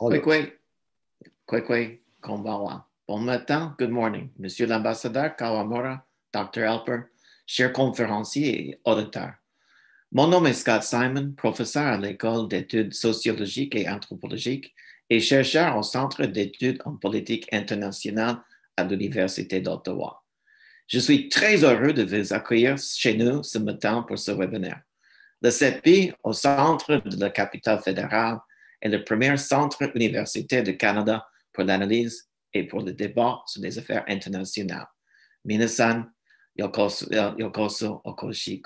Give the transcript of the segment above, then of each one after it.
Kwekwe, Kwekwe. Bon matin, good morning, Monsieur l'ambassadeur Kawamura, Dr. Alper, chers conférenciers et auditeurs. Mon nom est Scott Simon, professeur à l'École d'études sociologiques et anthropologiques et chercheur au Centre d'études en politique internationale à l'Université d'Ottawa. Je suis très heureux de vous accueillir chez nous ce matin pour ce webinaire. Le CEPI, au centre de la capitale fédérale, est le premier centre universitaire du Canada pour l'analyse et pour le débat sur les affaires internationales. Minasan, okoshi.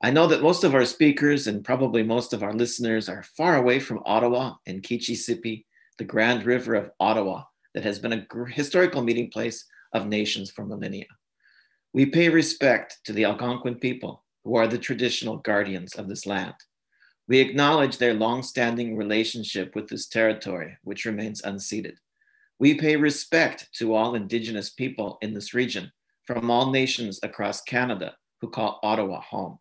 I know that most of our speakers and probably most of our listeners are far away from Ottawa and Kichisipi, the Grand River of Ottawa, that has been a historical meeting place of nations for millennia. We pay respect to the Algonquin people, who are the traditional guardians of this land. We acknowledge their long-standing relationship with this territory, which remains unceded. We pay respect to all Indigenous people in this region from all nations across Canada who call Ottawa home.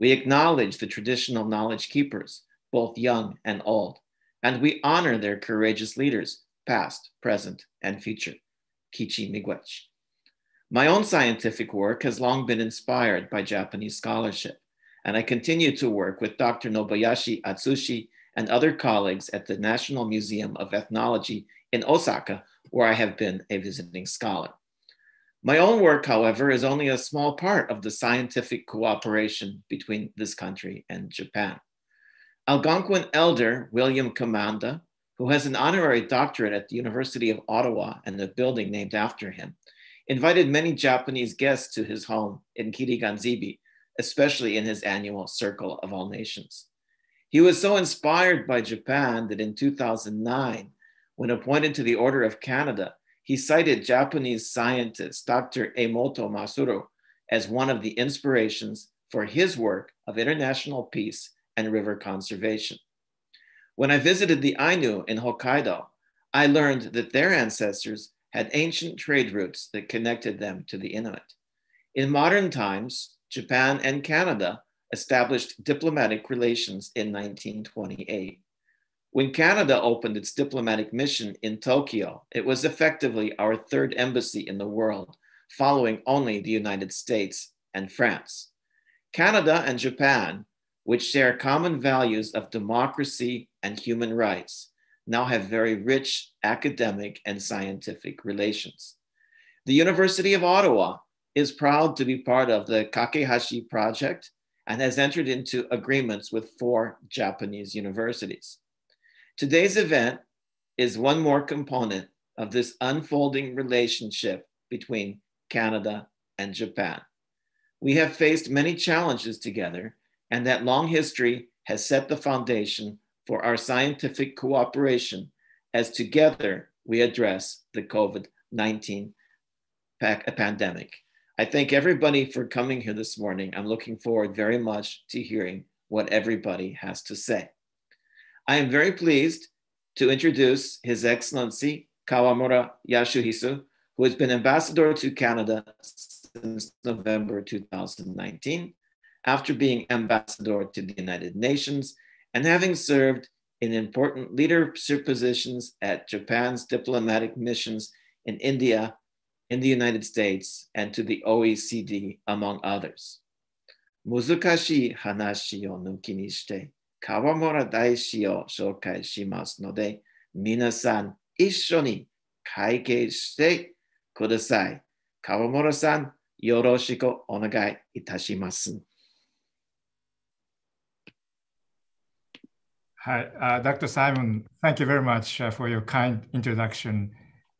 We acknowledge the traditional knowledge keepers, both young and old, and we honor their courageous leaders, past, present, and future. Kichi Miigwech. My own scientific work has long been inspired by Japanese scholarship, and I continue to work with Dr. Nobayashi Atsushi and other colleagues at the National Museum of Ethnology in Osaka, where I have been a visiting scholar. My own work, however, is only a small part of the scientific cooperation between this country and Japan. Algonquin elder William Commanda, who has an honorary doctorate at the University of Ottawa and a building named after him, invited many Japanese guests to his home in Kitigan Zibi, especially in his annual Circle of All Nations. He was so inspired by Japan that in 2009, when appointed to the Order of Canada, he cited Japanese scientist Dr. Emoto Masaru as one of the inspirations for his work of international peace and river conservation. When I visited the Ainu in Hokkaido, I learned that their ancestors had ancient trade routes that connected them to the Inuit. In modern times, Japan and Canada established diplomatic relations in 1928. When Canada opened its diplomatic mission in Tokyo, it was effectively our third embassy in the world, following only the United States and France. Canada and Japan, which share common values of democracy and human rights, now have very rich academic and scientific relations. The University of Ottawa is proud to be part of the Kakehashi project and has entered into agreements with four Japanese universities. Today's event is one more component of this unfolding relationship between Canada and Japan. We have faced many challenges together, and that long history has set the foundation for our scientific cooperation as together we address the COVID 19 pandemic. I thank everybody for coming here this morning. I'm looking forward very much to hearing what everybody has to say. I am very pleased to introduce His Excellency Kawamura Yasuhisa, who has been ambassador to Canada since November 2019, after being ambassador to the United Nations and having served in important leadership positions at Japan's diplomatic missions in India, in the United States, and to the OECD, among others. 難しい話を抜きにして、川村大使を紹介しますので、皆さん一緒に会計してください。川村さん、よろしくお願いいたします。Hi, uh, Dr. Simon, thank you very much uh, for your kind introduction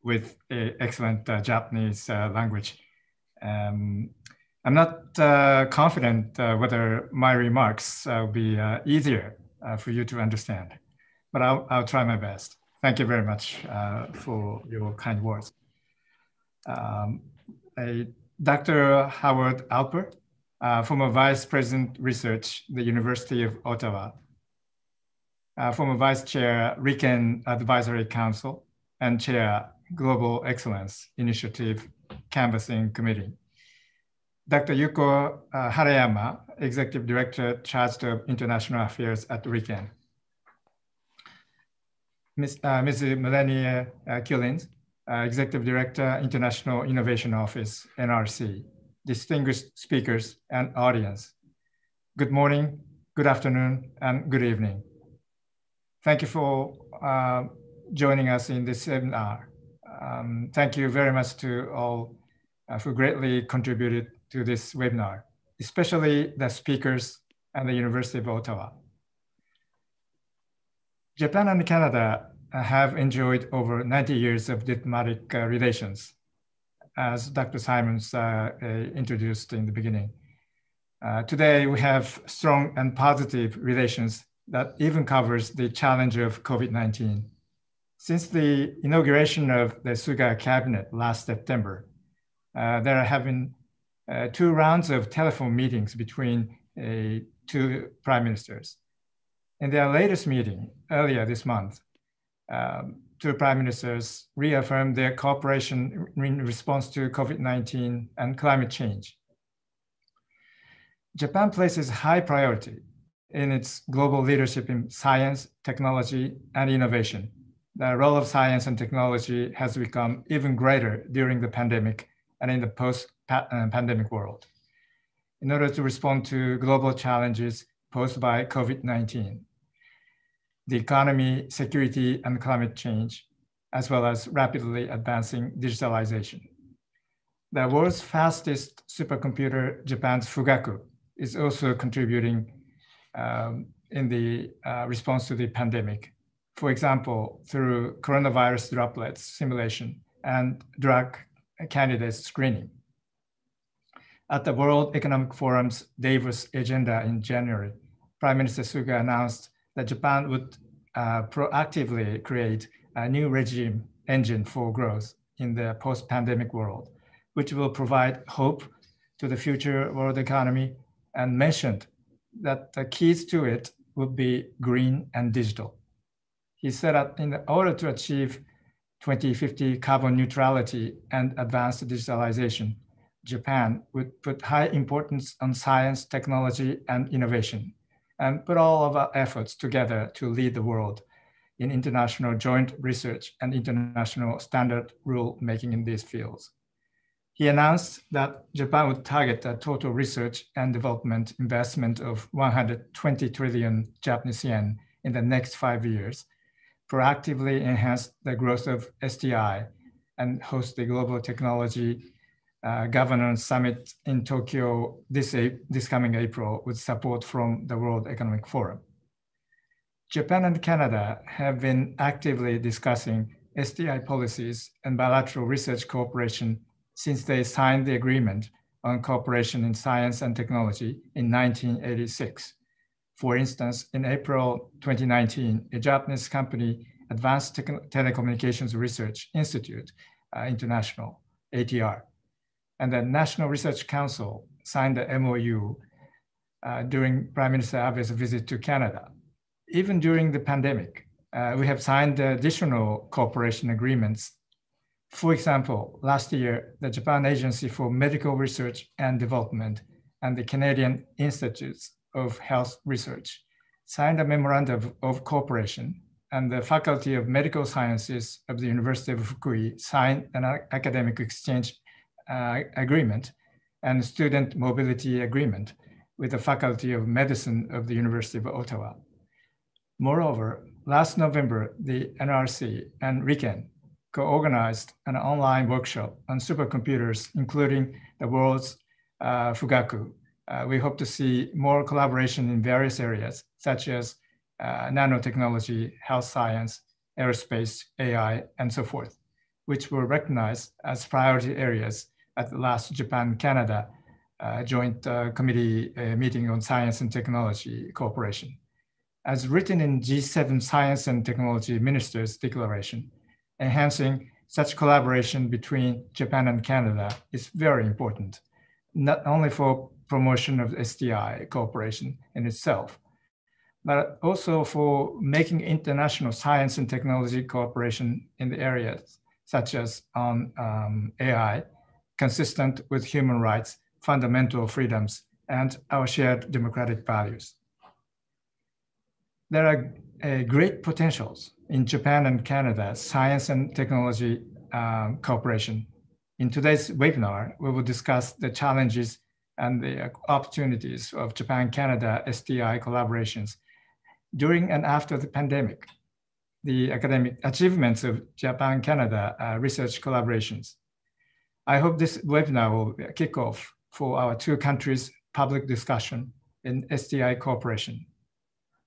with excellent uh, Japanese uh, language. Um, I'm not uh, confident uh, whether my remarks will be easier for you to understand, but I'll, I'll try my best. Thank you very much for your kind words. Um, Dr. Howard Alper, former Vice President Research, the University of Ottawa, uh, former vice chair, RIKEN Advisory Council, and chair, Global Excellence Initiative Canvassing Committee. Dr. Yuko uh, Harayama, Executive Director, charged of International Affairs at RIKEN. Ms. Uh, Ms. Melania uh, Killins, uh, Executive Director, International Innovation Office, NRC, distinguished speakers and audience. Good morning, good afternoon, and good evening. Thank you for uh, joining us in this seminar. Um, thank you very much to all uh, who greatly contributed to this webinar, especially the speakers and the University of Ottawa. Japan and Canada have enjoyed over 90 years of diplomatic uh, relations, as Dr. Simons uh, uh, introduced in the beginning. Uh, today, we have strong and positive relations that even covers the challenge of COVID-19. Since the inauguration of the Suga cabinet last September, uh, there have been uh, two rounds of telephone meetings between two prime ministers. In their latest meeting earlier this month, um, two prime ministers reaffirmed their cooperation in response to COVID-19 and climate change. Japan places high priority in its global leadership in science, technology, and innovation. The role of science and technology has become even greater during the pandemic and in the post-pandemic world. In order to respond to global challenges posed by COVID-19, the economy, security, and climate change, as well as rapidly advancing digitalization. The world's fastest supercomputer, Japan's Fugaku, is also contributing um, in the uh, response to the pandemic. For example, through coronavirus droplets simulation and drug candidates screening. At the World Economic Forum's Davos agenda in January, Prime Minister Suga announced that Japan would uh, proactively create a new regime engine for growth in the post-pandemic world, which will provide hope to the future world economy and mentioned that the keys to it would be green and digital. He said that in order to achieve 2050 carbon neutrality and advanced digitalization, Japan would put high importance on science, technology, and innovation and put all of our efforts together to lead the world in international joint research and international standard rule making in these fields. He announced that Japan would target a total research and development investment of 120 trillion Japanese yen in the next five years, proactively enhance the growth of STI, and host the Global Technology uh, governance summit in Tokyo this, this coming April with support from the World Economic Forum. Japan and Canada have been actively discussing STI policies and bilateral research cooperation since they signed the agreement on cooperation in science and technology in 1986. For instance, in April 2019, a Japanese company, Advanced Telecommunications Research Institute uh, International, ATR, and the National Research Council signed the MOU uh, during Prime Minister Abe's visit to Canada. Even during the pandemic, uh, we have signed additional cooperation agreements. For example, last year, the Japan Agency for Medical Research and Development and the Canadian Institutes of Health Research signed a memorandum of, cooperation and the Faculty of Medical Sciences of the University of Fukui signed an academic exchange uh, agreement and student mobility agreement with the Faculty of Medicine of the University of Ottawa. Moreover, last November, the NRC and RIKEN co-organized an online workshop on supercomputers, including the world's uh, Fugaku. Uh, we hope to see more collaboration in various areas, such as uh, nanotechnology, health science, aerospace, AI, and so forth, which were recognized as priority areas at the last Japan-Canada uh, joint uh, committee uh, meeting on science and technology cooperation. As written in G7 Science and Technology Ministers Declaration, enhancing such collaboration between Japan and Canada is very important, not only for promotion of STI cooperation in itself, but also for making international science and technology cooperation in the areas such as on um, AI consistent with human rights, fundamental freedoms, and our shared democratic values. there are uh, great potentials in Japan and Canada science and technology um, cooperation. In today's webinar, we will discuss the challenges and the opportunities of Japan-Canada STI collaborations during and after the pandemic, the academic achievements of Japan-Canada uh, research collaborations. I hope this webinar will kick off for our two countries' public discussion in STI cooperation.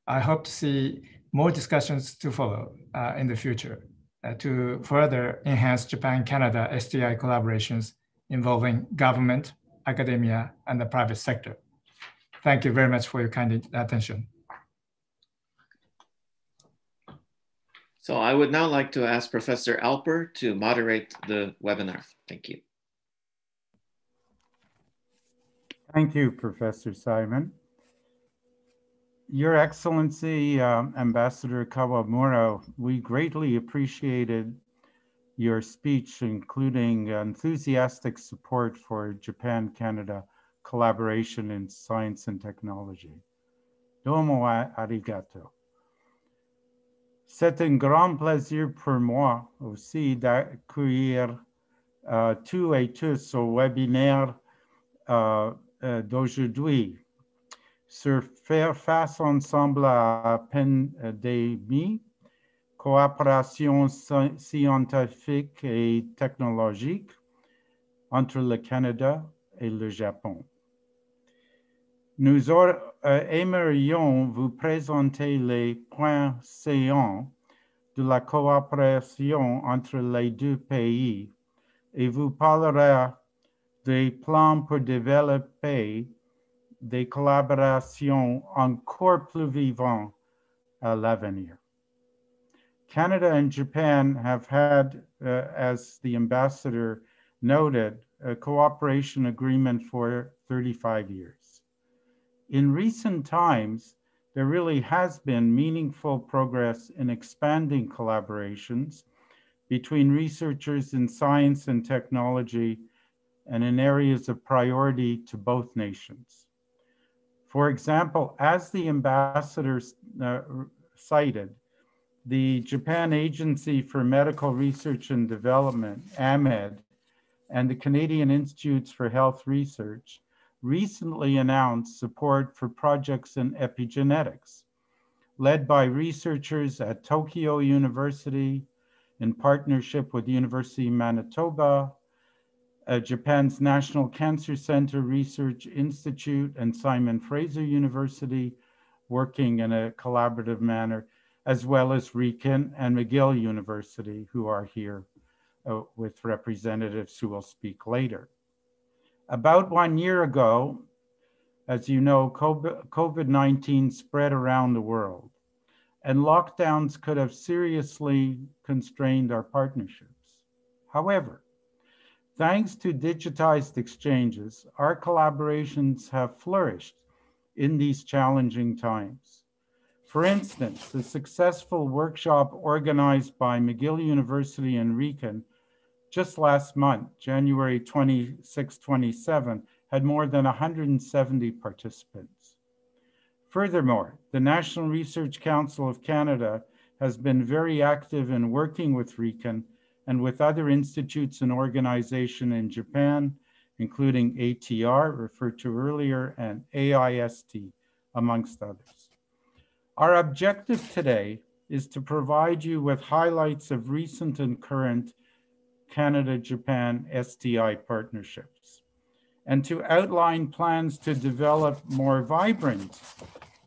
I hope to see more discussions to follow uh, in the future uh, to further enhance Japan-Canada STI collaborations involving government, academia, and the private sector. Thank you very much for your kind attention. So I would now like to ask Professor Alper to moderate the webinar. Thank you. Thank you, Professor Simon. Your Excellency, um, Ambassador Kawamura, we greatly appreciated your speech, including enthusiastic support for Japan-Canada collaboration in science and technology. Domo arigato. C'est un grand plaisir pour moi aussi d'accueillir euh, tous et tous au webinaire euh, euh, d'aujourd'hui sur faire face ensemble à pandémie, coopération scientifique et technologique entre le Canada et le Japon. Nous euh, aimerions vous présenter les points saillants de la coopération entre les deux pays et vous parlerez des plans pour développer des collaborations encore plus vivantes à l'avenir. Canada and Japan have had, uh, as the ambassador noted, a cooperation agreement for 35 years in recent times, there really has been meaningful progress in expanding collaborations between researchers in science and technology and in areas of priority to both nations. For example, as the ambassador uh, cited, the Japan Agency for Medical Research and Development, AMED, and the Canadian Institutes for Health Research recently announced support for projects in epigenetics, led by researchers at Tokyo University in partnership with the University of Manitoba, uh, Japan's National Cancer Center Research Institute, and Simon Fraser University, working in a collaborative manner, as well as RIKEN and McGill University, who are here uh, with representatives who will speak later. About one year ago, as you know, COVID 19 spread around the world, and lockdowns could have seriously constrained our partnerships. However, thanks to digitized exchanges, our collaborations have flourished in these challenging times. For instance, the successful workshop organized by McGill University and RIKEN just last month, January 26, 27, had more than 170 participants. Furthermore, the National Research Council of Canada has been very active in working with RIKEN and with other institutes and organizations in Japan, including ATR, referred to earlier, and AIST, amongst others. Our objective today is to provide you with highlights of recent and current Canada Japan STI partnerships, and to outline plans to develop more vibrant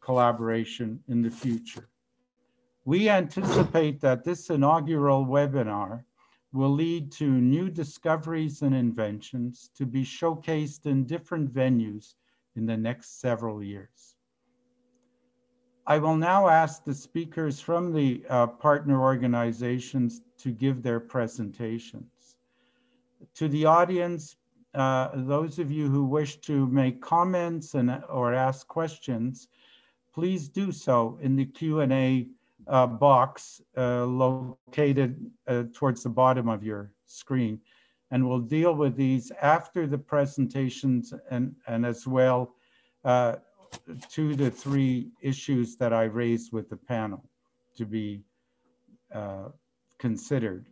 collaboration in the future. We anticipate that this inaugural webinar will lead to new discoveries and inventions to be showcased in different venues in the next several years. I will now ask the speakers from the uh, partner organizations to give their presentations. To the audience, uh, those of you who wish to make comments and or ask questions, please do so in the Q&A uh, box uh, located uh, towards the bottom of your screen. And we'll deal with these after the presentations and, and as well uh, two to three issues that I raised with the panel to be uh, considered.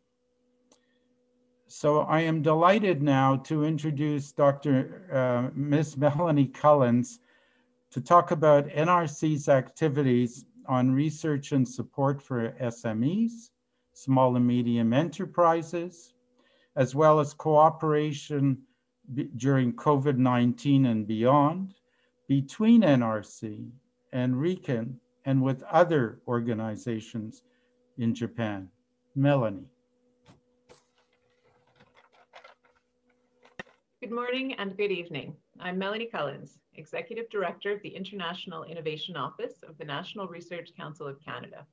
So I am delighted now to introduce Dr. Uh, Ms. Melanie Cullens to talk about NRC's activities on research and support for SMEs, small and medium enterprises, as well as cooperation during COVID-19 and beyond between NRC and RIKEN and with other organizations in Japan. Melanie. Good morning and good evening. I'm Melanie Cullens, Executive Director of the International Innovation Office of the National Research Council of Canada.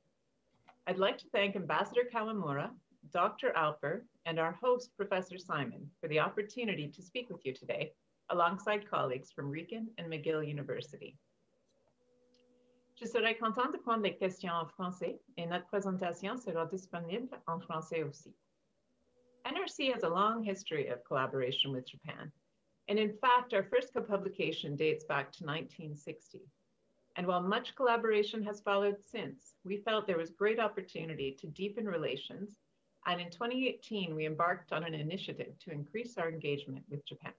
I'd like to thank Ambassador Kawamura, Dr. Alper, and our host, Professor Simon, for the opportunity to speak with you today, alongside colleagues from RIKEN and McGill University. Je serai contente de prendre les questions en français et notre présentation sera disponible en français aussi. NRC has a long history of collaboration with Japan. And in fact, our first co-publication dates back to 1960. And while much collaboration has followed since, we felt there was great opportunity to deepen relations. And in 2018, we embarked on an initiative to increase our engagement with Japan.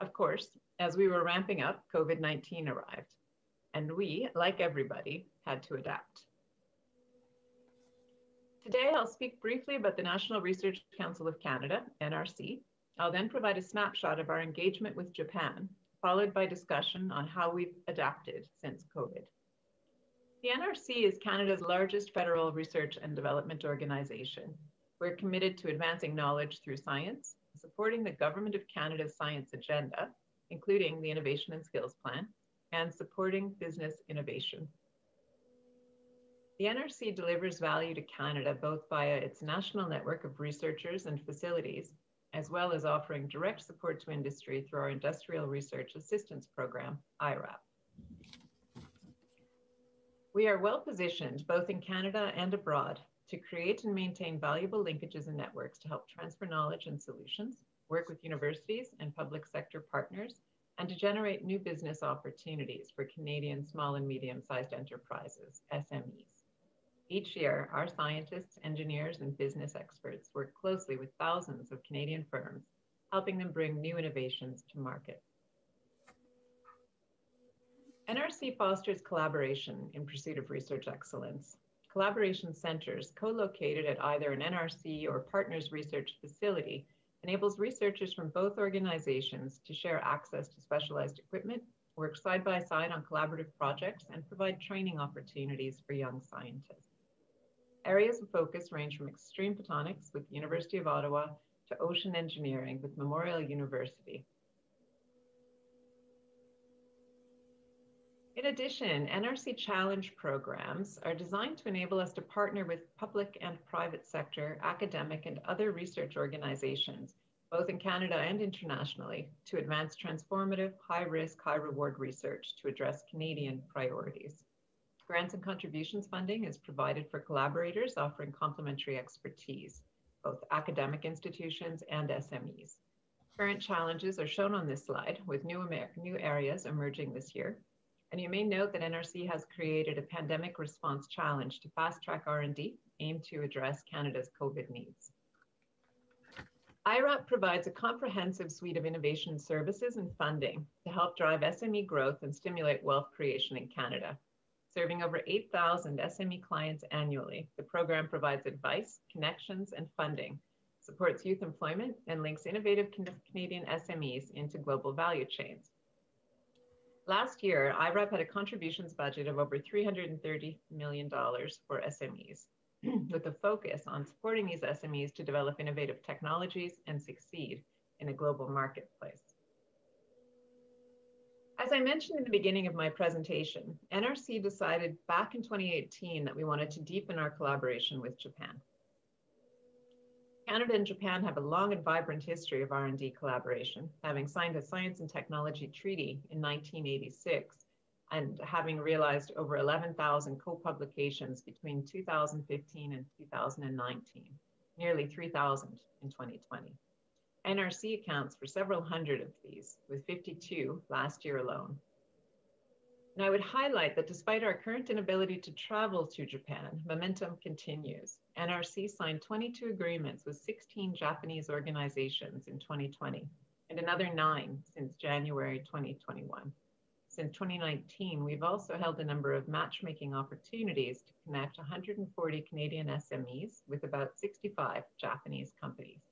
Of course, as we were ramping up, COVID-19 arrived. And we, like everybody, had to adapt. Today, I'll speak briefly about the National Research Council of Canada, NRC. I'll then provide a snapshot of our engagement with Japan, followed by discussion on how we've adapted since COVID. The NRC is Canada's largest federal research and development organization. We're committed to advancing knowledge through science, supporting the Government of Canada's science agenda, including the Innovation and Skills Plan, and supporting business innovation. The NRC delivers value to Canada both via its national network of researchers and facilities, as well as offering direct support to industry through our Industrial Research Assistance Program, IRAP. We are well positioned both in Canada and abroad to create and maintain valuable linkages and networks to help transfer knowledge and solutions, work with universities and public sector partners, and to generate new business opportunities for Canadian small and medium sized enterprises, SMEs. Each year, our scientists, engineers, and business experts work closely with thousands of Canadian firms, helping them bring new innovations to market. NRC fosters collaboration in pursuit of research excellence. Collaboration centers, co-located at either an NRC or partners research facility, enables researchers from both organizations to share access to specialized equipment, work side by side on collaborative projects, and provide training opportunities for young scientists. Areas of focus range from extreme photonics with the University of Ottawa to ocean engineering with Memorial University. In addition, NRC Challenge programs are designed to enable us to partner with public and private sector, academic, and other research organizations, both in Canada and internationally, to advance transformative, high risk, high reward research to address Canadian priorities. Grants and contributions funding is provided for collaborators offering complementary expertise, both academic institutions and SMEs. Current challenges are shown on this slide with new, new areas emerging this year. And you may note that NRC has created a pandemic response challenge to fast track R&D aimed to address Canada's COVID needs. IRAP provides a comprehensive suite of innovation services and funding to help drive SME growth and stimulate wealth creation in Canada. Serving over 8,000 SME clients annually, the program provides advice, connections, and funding, supports youth employment, and links innovative Canadian SMEs into global value chains. Last year, IRAP had a contributions budget of over $330 million for SMEs, with a focus on supporting these SMEs to develop innovative technologies and succeed in a global marketplace. As I mentioned in the beginning of my presentation, NRC decided back in 2018 that we wanted to deepen our collaboration with Japan. Canada and Japan have a long and vibrant history of R&D collaboration, having signed a Science and Technology Treaty in 1986 and having realized over 11,000 co-publications between 2015 and 2019, nearly 3,000 in 2020. NRC accounts for several hundred of these, with 52 last year alone. And I would highlight that despite our current inability to travel to Japan, momentum continues. NRC signed 22 agreements with 16 Japanese organizations in 2020 and another nine since January 2021. Since 2019, we've also held a number of matchmaking opportunities to connect 140 Canadian SMEs with about 65 Japanese companies.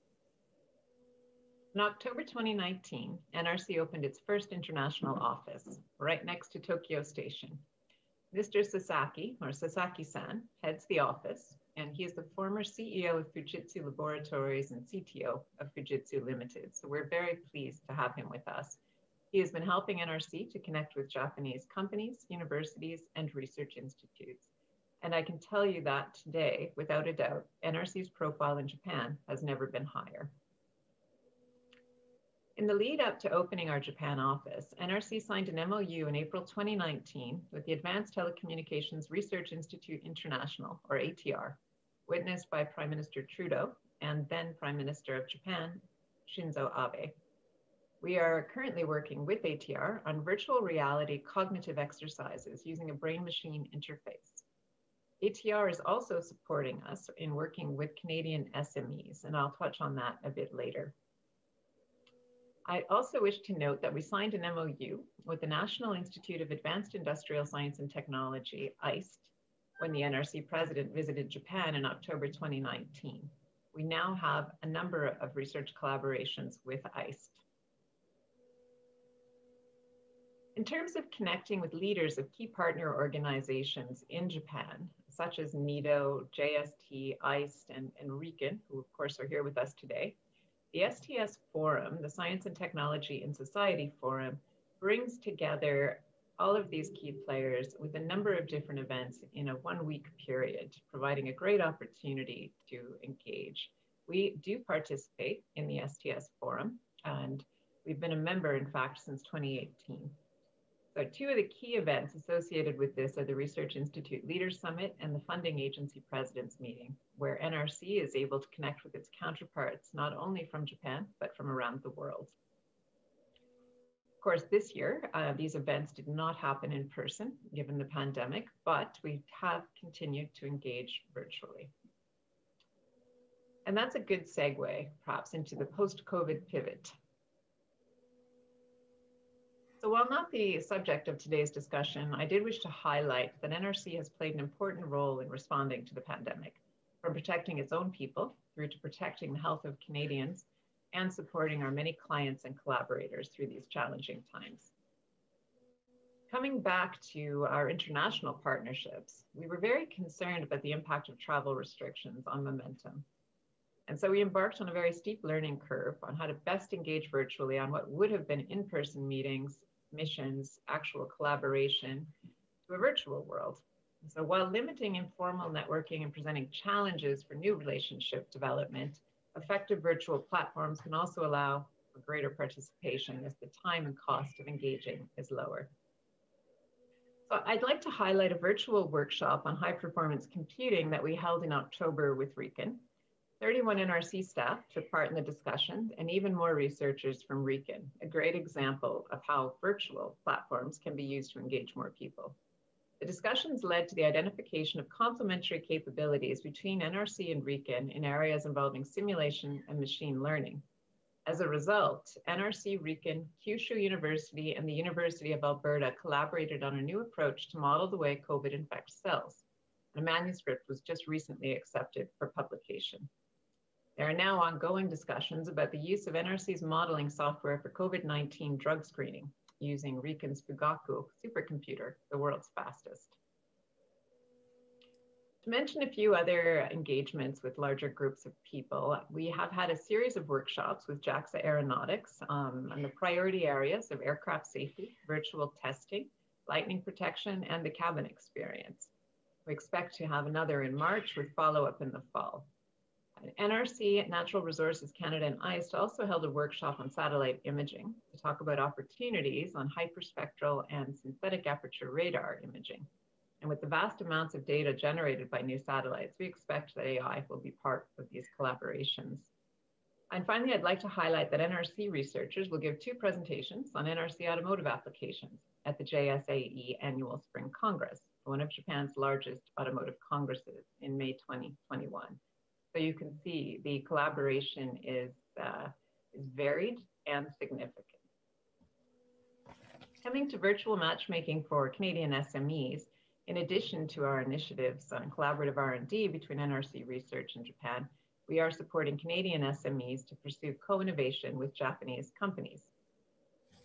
In October 2019, NRC opened its first international office right next to Tokyo Station. Mr. Sasaki, or Sasaki-san, heads the office, and he is the former CEO of Fujitsu Laboratories and CTO of Fujitsu Limited. So we're very pleased to have him with us. He has been helping NRC to connect with Japanese companies, universities, and research institutes. And I can tell you that today, without a doubt, NRC's profile in Japan has never been higher. In the lead up to opening our Japan office, NRC signed an MOU in April 2019 with the Advanced Telecommunications Research Institute International, or ATR, witnessed by Prime Minister Trudeau and then Prime Minister of Japan, Shinzo Abe. We are currently working with ATR on virtual reality cognitive exercises using a brain machine interface. ATR is also supporting us in working with Canadian SMEs, and I'll touch on that a bit later. I also wish to note that we signed an MOU with the National Institute of Advanced Industrial Science and Technology, AIST, when the NRC president visited Japan in October 2019. We now have a number of research collaborations with AIST. In terms of connecting with leaders of key partner organizations in Japan, such as NEDO, JST, AIST, and, and RIKEN, who of course are here with us today, the STS Forum, the Science and Technology in Society Forum, brings together all of these key players with a number of different events in a one week period, providing a great opportunity to engage. We do participate in the STS Forum, and we've been a member, in fact, since 2018. So two of the key events associated with this are the Research Institute Leaders Summit and the Funding Agency Presidents Meeting, where NRC is able to connect with its counterparts, not only from Japan, but from around the world. Of course, this year, uh, these events did not happen in person, given the pandemic, but we have continued to engage virtually. And that's a good segue, perhaps, into the post-COVID pivot so while not the subject of today's discussion, I did wish to highlight that NRC has played an important role in responding to the pandemic, from protecting its own people through to protecting the health of Canadians and supporting our many clients and collaborators through these challenging times. Coming back to our international partnerships, we were very concerned about the impact of travel restrictions on momentum. And so we embarked on a very steep learning curve on how to best engage virtually on what would have been in-person meetings missions, actual collaboration to a virtual world. So while limiting informal networking and presenting challenges for new relationship development, effective virtual platforms can also allow for greater participation as the time and cost of engaging is lower. So I'd like to highlight a virtual workshop on high performance computing that we held in October with RIKEN. 31 NRC staff took part in the discussion and even more researchers from RIKEN, a great example of how virtual platforms can be used to engage more people. The discussions led to the identification of complementary capabilities between NRC and RIKEN in areas involving simulation and machine learning. As a result, NRC, RIKEN, Kyushu University, and the University of Alberta collaborated on a new approach to model the way COVID infects cells. a manuscript was just recently accepted for publication. There are now ongoing discussions about the use of NRC's modeling software for COVID-19 drug screening using RIKEN's Fugaku supercomputer, the world's fastest. To mention a few other engagements with larger groups of people, we have had a series of workshops with JAXA Aeronautics um, on the priority areas of aircraft safety, virtual testing, lightning protection, and the cabin experience. We expect to have another in March with follow-up in the fall. NRC, Natural Resources Canada, and AIST also held a workshop on satellite imaging to talk about opportunities on hyperspectral and synthetic aperture radar imaging. And with the vast amounts of data generated by new satellites, we expect that AI will be part of these collaborations. And finally, I'd like to highlight that NRC researchers will give two presentations on NRC automotive applications at the JSAE Annual Spring Congress, one of Japan's largest automotive congresses in May 2021. So you can see the collaboration is, uh, is varied and significant. Coming to virtual matchmaking for Canadian SMEs, in addition to our initiatives on collaborative R&D between NRC Research and Japan, we are supporting Canadian SMEs to pursue co-innovation with Japanese companies.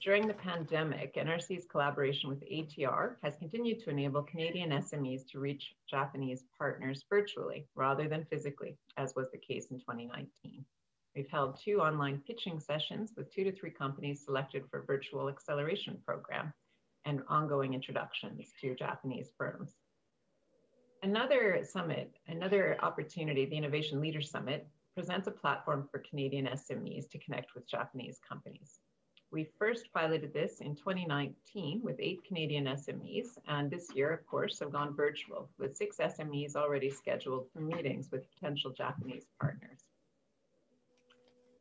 During the pandemic, NRC's collaboration with ATR has continued to enable Canadian SMEs to reach Japanese partners virtually rather than physically, as was the case in 2019. We've held two online pitching sessions with two to three companies selected for virtual acceleration program and ongoing introductions to Japanese firms. Another summit, another opportunity, the Innovation Leader Summit, presents a platform for Canadian SMEs to connect with Japanese companies. We first piloted this in 2019 with eight Canadian SMEs, and this year, of course, have gone virtual with six SMEs already scheduled for meetings with potential Japanese partners.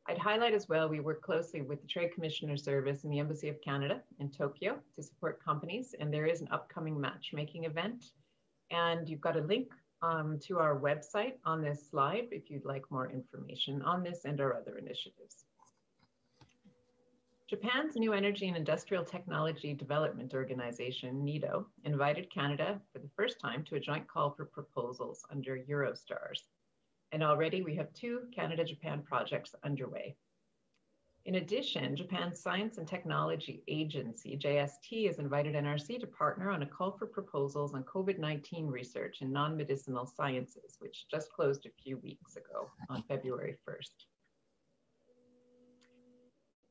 I'd highlight as well, we work closely with the Trade Commissioner Service and the Embassy of Canada in Tokyo to support companies, and there is an upcoming matchmaking event. And you've got a link um, to our website on this slide if you'd like more information on this and our other initiatives. Japan's New Energy and Industrial Technology Development Organization, NEDO, invited Canada for the first time to a joint call for proposals under Eurostars. And already we have two Canada-Japan projects underway. In addition, Japan's Science and Technology Agency, JST, has invited NRC to partner on a call for proposals on COVID-19 research in non-medicinal sciences, which just closed a few weeks ago on February 1st.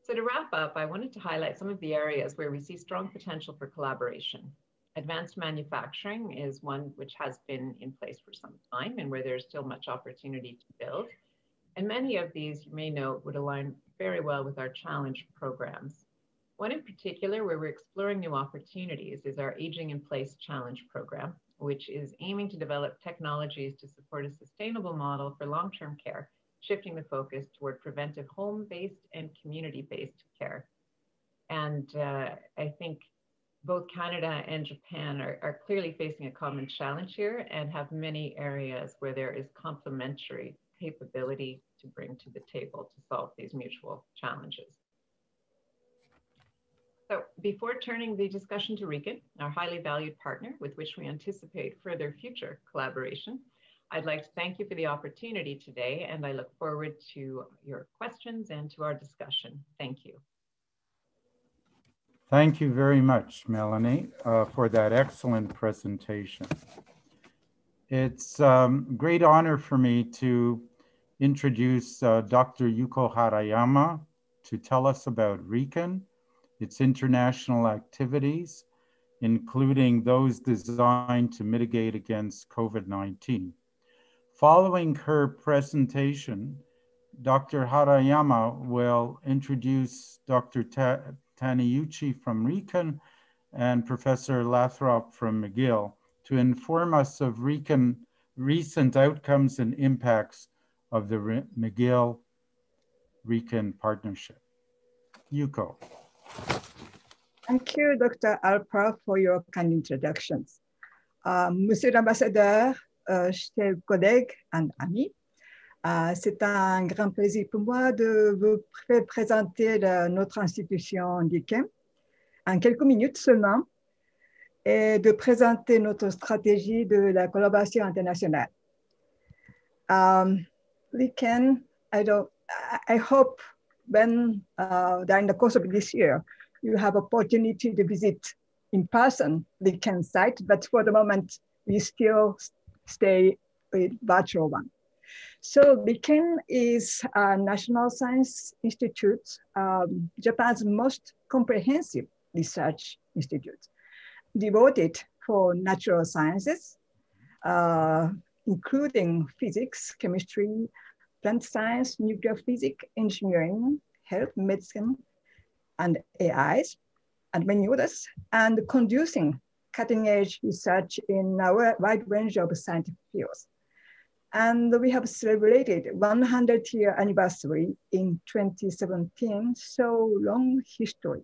So to wrap up, I wanted to highlight some of the areas where we see strong potential for collaboration. Advanced manufacturing is one which has been in place for some time and where there's still much opportunity to build. And many of these, you may note, would align very well with our challenge programs. One in particular where we're exploring new opportunities is our Aging in Place Challenge program, which is aiming to develop technologies to support a sustainable model for long-term care, shifting the focus toward preventive home-based and community-based care. And uh, I think both Canada and Japan are, are clearly facing a common challenge here and have many areas where there is complementary capability to bring to the table to solve these mutual challenges. So before turning the discussion to RIKEN, our highly valued partner with which we anticipate further future collaboration, I'd like to thank you for the opportunity today and I look forward to your questions and to our discussion. Thank you. Thank you very much, Melanie, uh, for that excellent presentation. It's a um, great honor for me to introduce uh, Dr. Yuko Harayama to tell us about RIKEN, its international activities, including those designed to mitigate against COVID-19. Following her presentation, Dr. Harayama will introduce Dr. Ta from RIKEN and Professor Lathrop from McGill to inform us of RIKEN recent outcomes and impacts of the McGill RIKEN partnership. Yuko. Thank you, Dr. Alper, for your kind introductions. Uh, Monsieur l'ambassadeur, chers collègues and amis, Uh, c'est un grand plaisir pour moi de vous présenter notre institution DICEM en quelques minutes seulement et de présenter notre stratégie de la collaboration internationale. Um, can, I, don't, I hope when uh, during the course of this year, you have opportunity to visit in person can site, but for the moment, we still stay with virtual one. So RIKEN is a National Science Institute, um, Japan's most comprehensive research institute, devoted for natural sciences, uh, including physics, chemistry, plant science, nuclear physics, engineering, health, medicine, and AIs, and many others, and conducing cutting edge research in a wide range of scientific fields. And we have celebrated 100 year anniversary in 2017, so long history.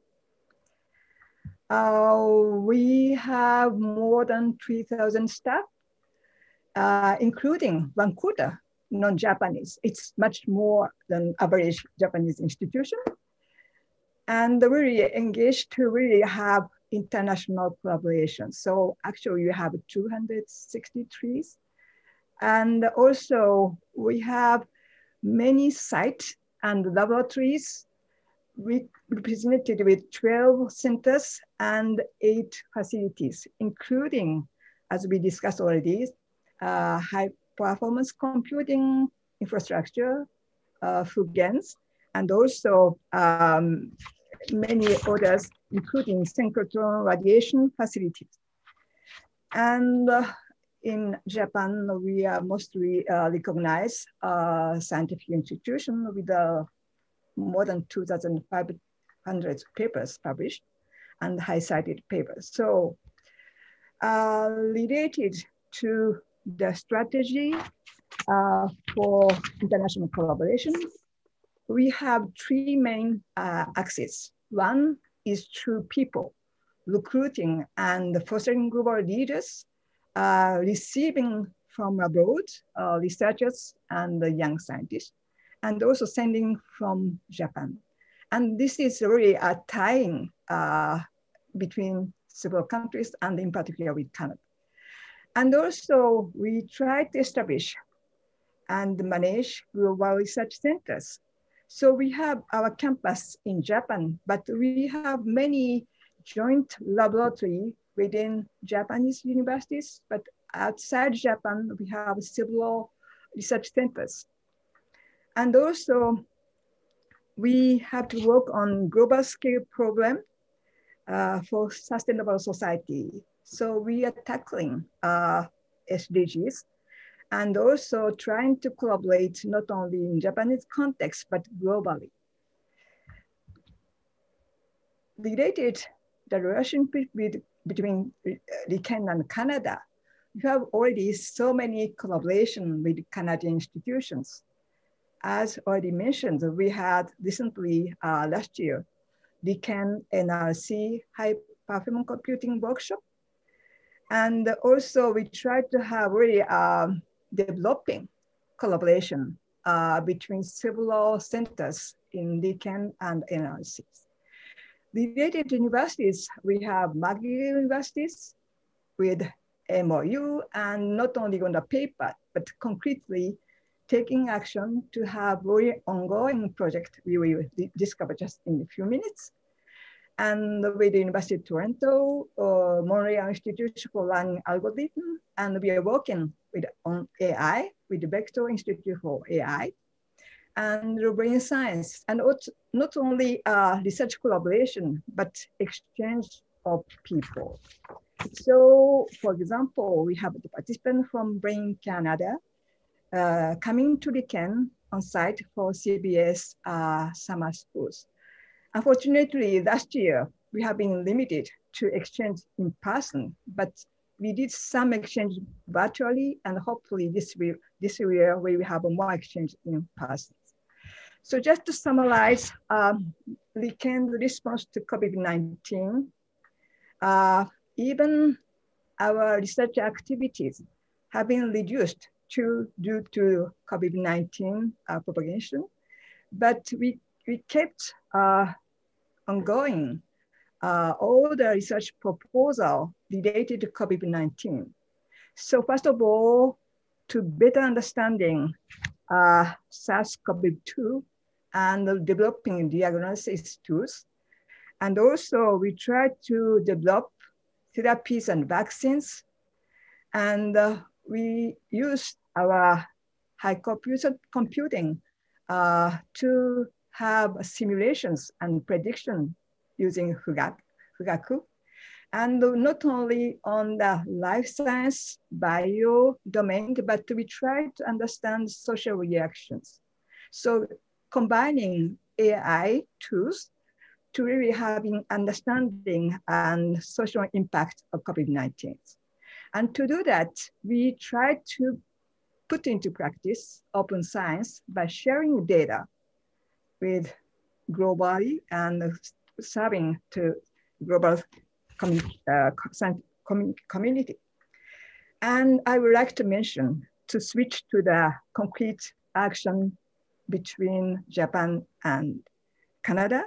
Uh, we have more than 3,000 staff, uh, including one quarter non-Japanese. It's much more than average Japanese institution. And we really engaged to really have international collaboration. So actually we have 260 trees. And also we have many sites and laboratories represented with 12 centers and eight facilities, including, as we discussed already, uh, high performance computing infrastructure, uh, FUGENS, and also um, many others, including synchrotron radiation facilities. And uh, in Japan, we are mostly uh, recognized uh, scientific institution with uh, more than 2,500 papers published and high cited papers. So uh, related to the strategy uh, for international collaboration, we have three main axes. One is through people, recruiting and fostering global leaders, uh, receiving from abroad uh, researchers and young scientists, and also sending from Japan. And this is really a tying uh, between several countries and in particular with Canada. And also we try to establish and manage global research centers. So we have our campus in Japan, but we have many joint laboratory within Japanese universities, but outside Japan, we have several research centers. And also we have to work on global scale problem uh, for sustainable society. So we are tackling uh, SDGs and also trying to collaborate not only in Japanese context, but globally. Related the relationship with, between RIKEN and Canada, you have already so many collaboration with Canadian institutions. As already mentioned, we had recently uh, last year, RIKEN NRC high performance computing workshop and also we try to have really um, developing collaboration uh, between several centers in RIKEN and NRCs. Related universities, we have McGill universities with MOU and not only on the paper, but concretely taking action to have very ongoing project we will discover just in a few minutes and with the University of Toronto, uh, Montreal Institute for Learning Algorithm, and we are working with on AI, with the Vector Institute for AI, and the brain science, and not only uh, research collaboration, but exchange of people. So, for example, we have the participant from Brain Canada uh, coming to the Ken on site for CBS uh, summer schools. Unfortunately, last year, we have been limited to exchange in person, but we did some exchange virtually, and hopefully this, will, this year we will have more exchange in person. So just to summarize, um, RIKEN response to COVID-19, uh, even our research activities have been reduced to, due to COVID-19 uh, propagation, but we, we kept uh, ongoing uh, all the research proposal related to COVID-19. So first of all, to better understanding uh, SARS-CoV-2 and developing diagnosis tools. And also we try to develop therapies and vaccines. And uh, we use our high computer computing uh, to have simulations and prediction using Fugaku. And not only on the life science bio domain, but we try to understand social reactions. So combining AI tools to really having understanding and social impact of COVID-19. And to do that, we try to put into practice open science by sharing data with globally and serving to global uh, community. And I would like to mention to switch to the concrete action between Japan and Canada,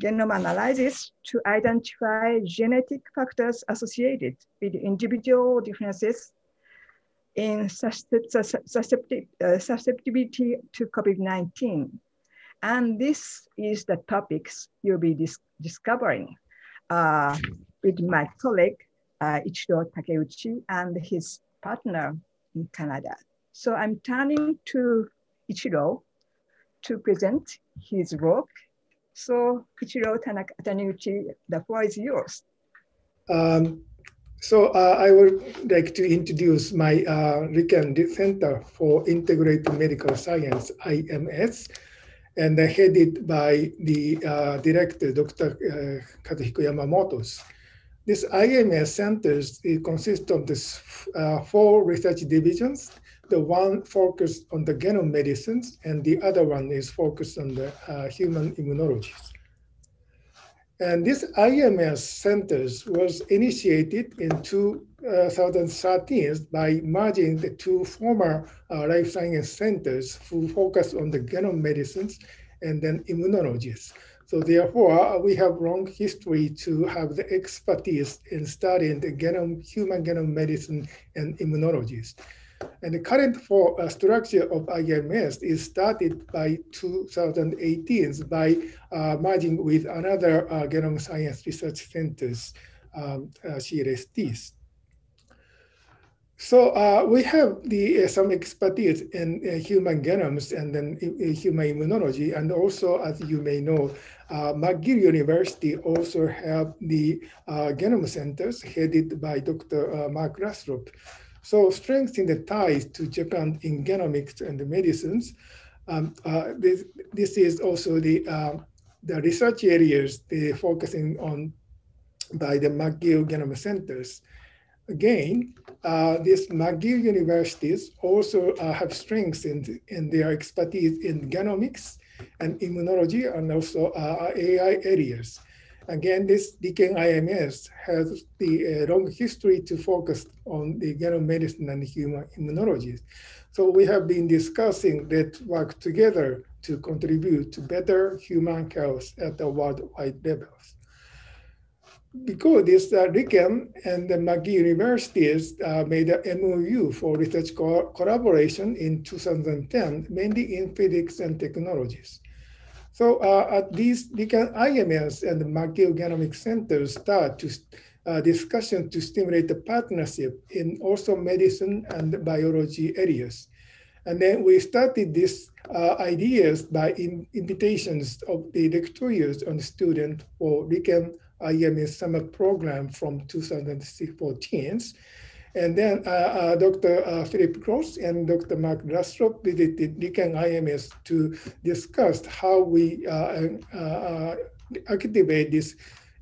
genome analysis to identify genetic factors associated with individual differences in uh, susceptibility to COVID-19. And this is the topics you'll be dis discovering uh, with my colleague, uh, Ichiro Taniuchi and his partner in Canada. So I'm turning to Ichiro to present his work. So Ichiro Tanaka, Taniuchi, the floor is yours. Um, so uh, I would like to introduce my uh, RIKEN Center for Integrated Medical Science, IMS, and headed by the uh, director, Dr. Uh, Kazuhiko Yamamoto. This IMS centers consists of this uh, four research divisions. The one focused on the genome medicines, and the other one is focused on the uh, human immunologies. And this IMS centers was initiated in 2013 by merging the two former uh, life science centers who focus on the genome medicines and then immunologies. So therefore, we have long history to have the expertise in studying the genome, human genome medicine and immunologies. And the current for, uh, structure of IMS is started by 2018 by uh, merging with another uh, genome science research centers, um, uh, CLSTs. So uh, we have the uh, some expertise in human genomes and then human immunology, and also, as you may know, McGill University also have the genome centers headed by Dr. Mark Lathrop. So strengthening the ties to Japan in genomics and the medicines. Um, uh, this, this is also the, uh, the research areas they focusing on by the McGill Genome Centers. Again, uh, these McGill universities also uh, have strengths in, in their expertise in genomics and immunology and also uh, AI areas. Again, this RIKEN IMS has the uh, long history to focus on the genome medicine and human immunology. So we have been discussing that work together to contribute to better human health at the worldwide levels. Because this uh, RIKEN and the McGill universities uh, made a MOU for research co collaboration in 2010, mainly in physics and technologies. So uh, at these RIKEN IMS and the McGill Genomic Center start to uh, discussion to stimulate the partnership in also medicine and biology areas. And then we started these uh, ideas by in invitations of the lecturers and students for RIKEN IMS summer program from 2014. And then uh, uh, Dr. Uh, Philip Gros and Dr. Mark Lathrop visited RIKEN IMS to discuss how we activate this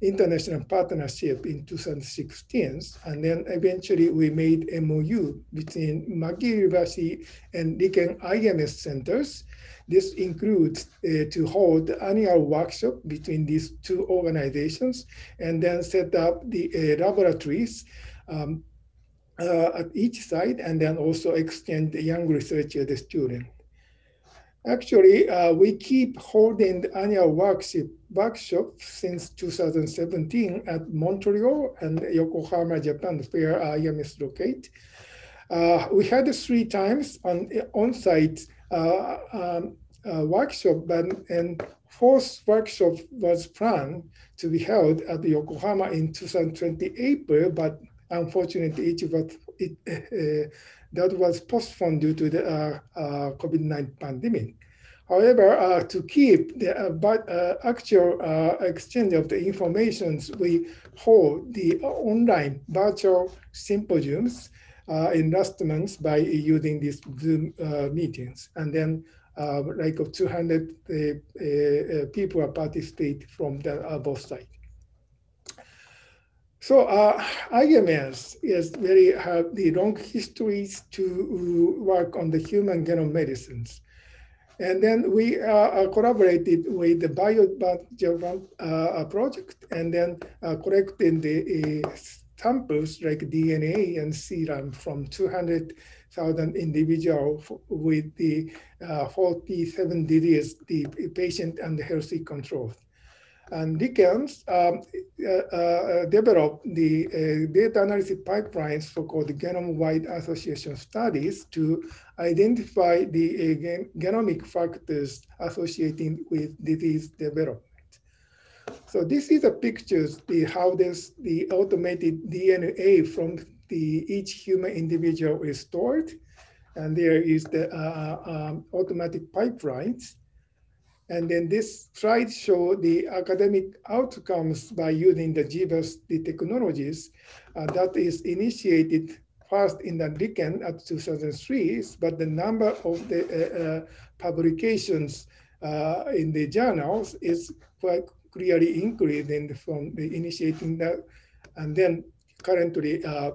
international partnership in 2016. And then eventually we made MOU between McGill University and RIKEN IMS centers. This includes uh, to hold annual workshop between these two organizations and then set up the uh, laboratories um, uh, at each site and then also exchange the young researcher, the student. Actually, uh, we keep holding the annual workshop, workshop since 2017 at Montreal and Yokohama, Japan, where IM is located. Uh, we had three times on on-site um, uh, workshop, but and fourth workshop was planned to be held at Yokohama in 2020 April, but unfortunately, it was, it, uh, that was postponed due to the uh, uh, COVID-19 pandemic. However, uh, to keep the uh, but, uh, actual exchange of the informations, we hold the online virtual symposiums in last month by using these Zoom meetings. And then like 200 people participate from the, both sides. So uh, IMS is very have the long histories to work on the human genome medicines. And then we uh, collaborated with the BioBank uh, project and then uh, collecting the uh, samples like DNA and serum from 200,000 individuals with the uh, 47 disease, the patient and healthy controls. And RIKEN's um, uh, uh, developed the uh, data analysis pipelines for called genome-wide association studies to identify the genomic factors associated with disease development. So this is a pictures the how this the automated DNA from the each human individual is stored, and there is the uh, um, automatic pipelines. And then this slide show the academic outcomes by using the GWAS the technologies uh, that is initiated first in the Riken at 2003, but the number of the uh, uh, publications uh, in the journals is quite clearly increasing from the initiating that. And then currently uh,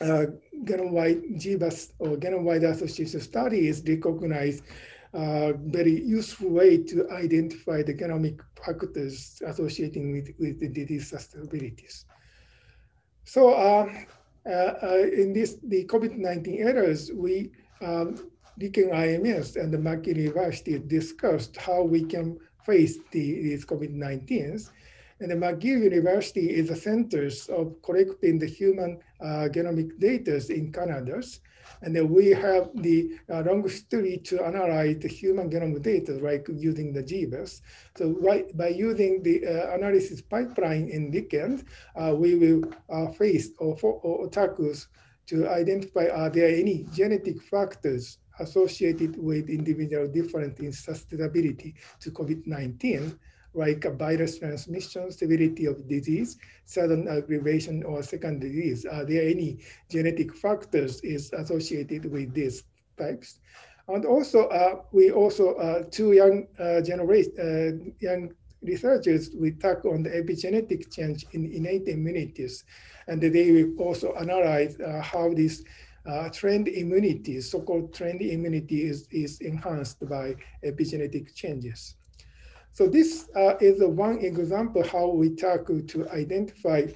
uh, genome-wide GWAS or genome-wide association study is recognized uh, very useful way to identify the genomic factors associating with, with the disease susceptibilities. So um, uh, uh, in this, the COVID-19 errors, we, um, Riken IMS and the McGill University discussed how we can face the, these COVID-19s. And the McGill University is the centers of collecting the human uh, genomic data in Canada. And then we have the uh, long history to analyze the human genome data, like using the GWAS. So right, by using the uh, analysis pipeline in RIKEN's, uh, we will uh, face or, for, or to identify are there any genetic factors associated with individual difference in susceptibility to COVID-19 like virus transmission, severity of disease, sudden aggravation or second disease. Are there any genetic factors is associated with these types? And also, uh, we also, uh, two young uh, uh, young researchers, we talk on the epigenetic change in innate immunities. And they will also analyze uh, how this uh, trained immunity, so-called trained immunity is, is enhanced by epigenetic changes. So this uh, is one example how we tackle to identify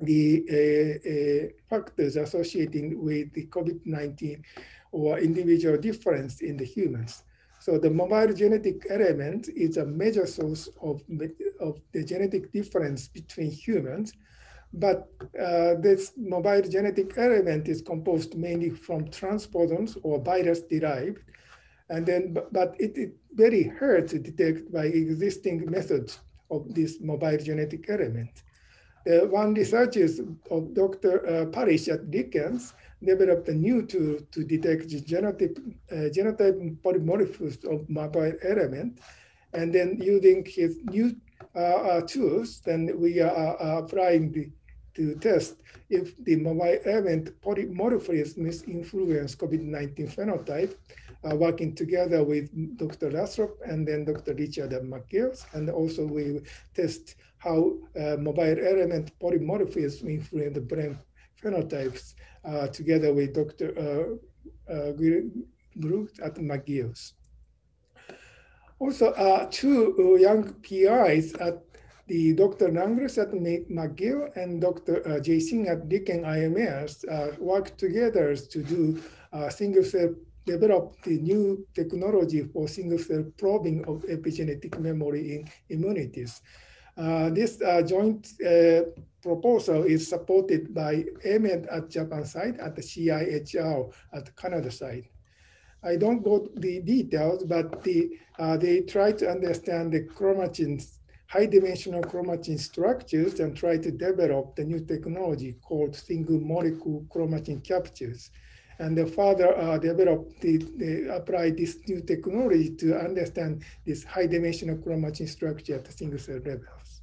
the uh, uh, factors associated with the COVID-19 or individual difference in the humans. So the mobile genetic element is a major source of, of the genetic difference between humans, but uh, this mobile genetic element is composed mainly from transposons or virus derived, and then, but, but it, it very hard to detect by existing methods of this mobile genetic element. Uh, one researcher of Dr. Uh, Parish at RIKEN's developed a new tool to detect genotype, uh, genotype polymorphism of mobile element. And then using his new tools, then we are uh, applying the, to test if the mobile element polymorphism influence COVID-19 phenotype uh, working together with Dr. Lathrop and then Dr. Richard McGill. And also we test how uh, mobile element polymorphism influence the brain phenotypes uh, together with Dr. Uh, uh, at McGill's. Also, uh, two young PIs at the Dr. Langris at McGill and Dr. Uh, Jason at RIKEN IMS uh, worked together to do uh, single cell develop the new technology for single-cell probing of epigenetic memory in immunities. Uh, this uh, joint uh, proposal is supported by AMED at Japan side at the CIHR at Canada side. I don't go the details, but the, uh, they try to understand the chromatin, high dimensional chromatin structures and try to develop the new technology called single molecule chromatin captures and the further uh, develop the, the, apply this new technology to understand this high dimensional chromatin structure at the single cell levels.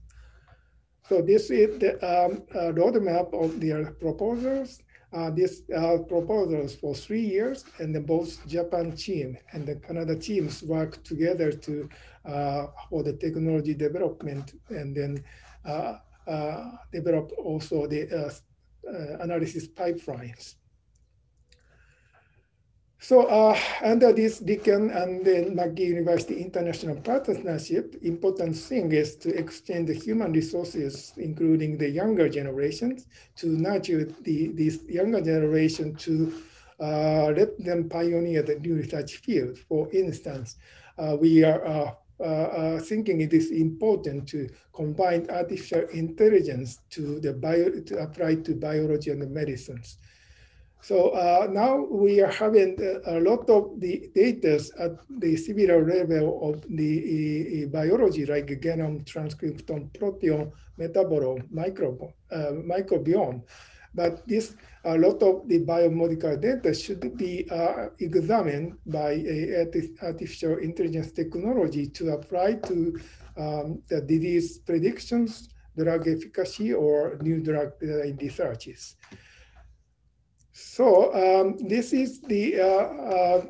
So this is the um, uh, roadmap of their proposals. Uh, this uh, proposals for three years, and then both Japan team and the Canada teams work together to uh, for the technology development, and then uh, developed also the analysis pipelines. So uh, under this RIKEN and then McGill University International Partnership, important thing is to extend the human resources, including the younger generations, to nurture the, this younger generation to uh, let them pioneer the new research field. For instance, uh, we are uh, uh, uh, thinking it is important to combine artificial intelligence to the bio to apply to biology and the medicines. So uh, now we are having a lot of the data at the similar level of the uh, biology, like genome, transcriptome, proteome, metabolome, microbiome, uh, microbiome. But this, a lot of the biomolecular data should be uh, examined by artificial intelligence technology to apply to um, the disease predictions, drug efficacy, or new drug researches. So um, this is the uh, uh,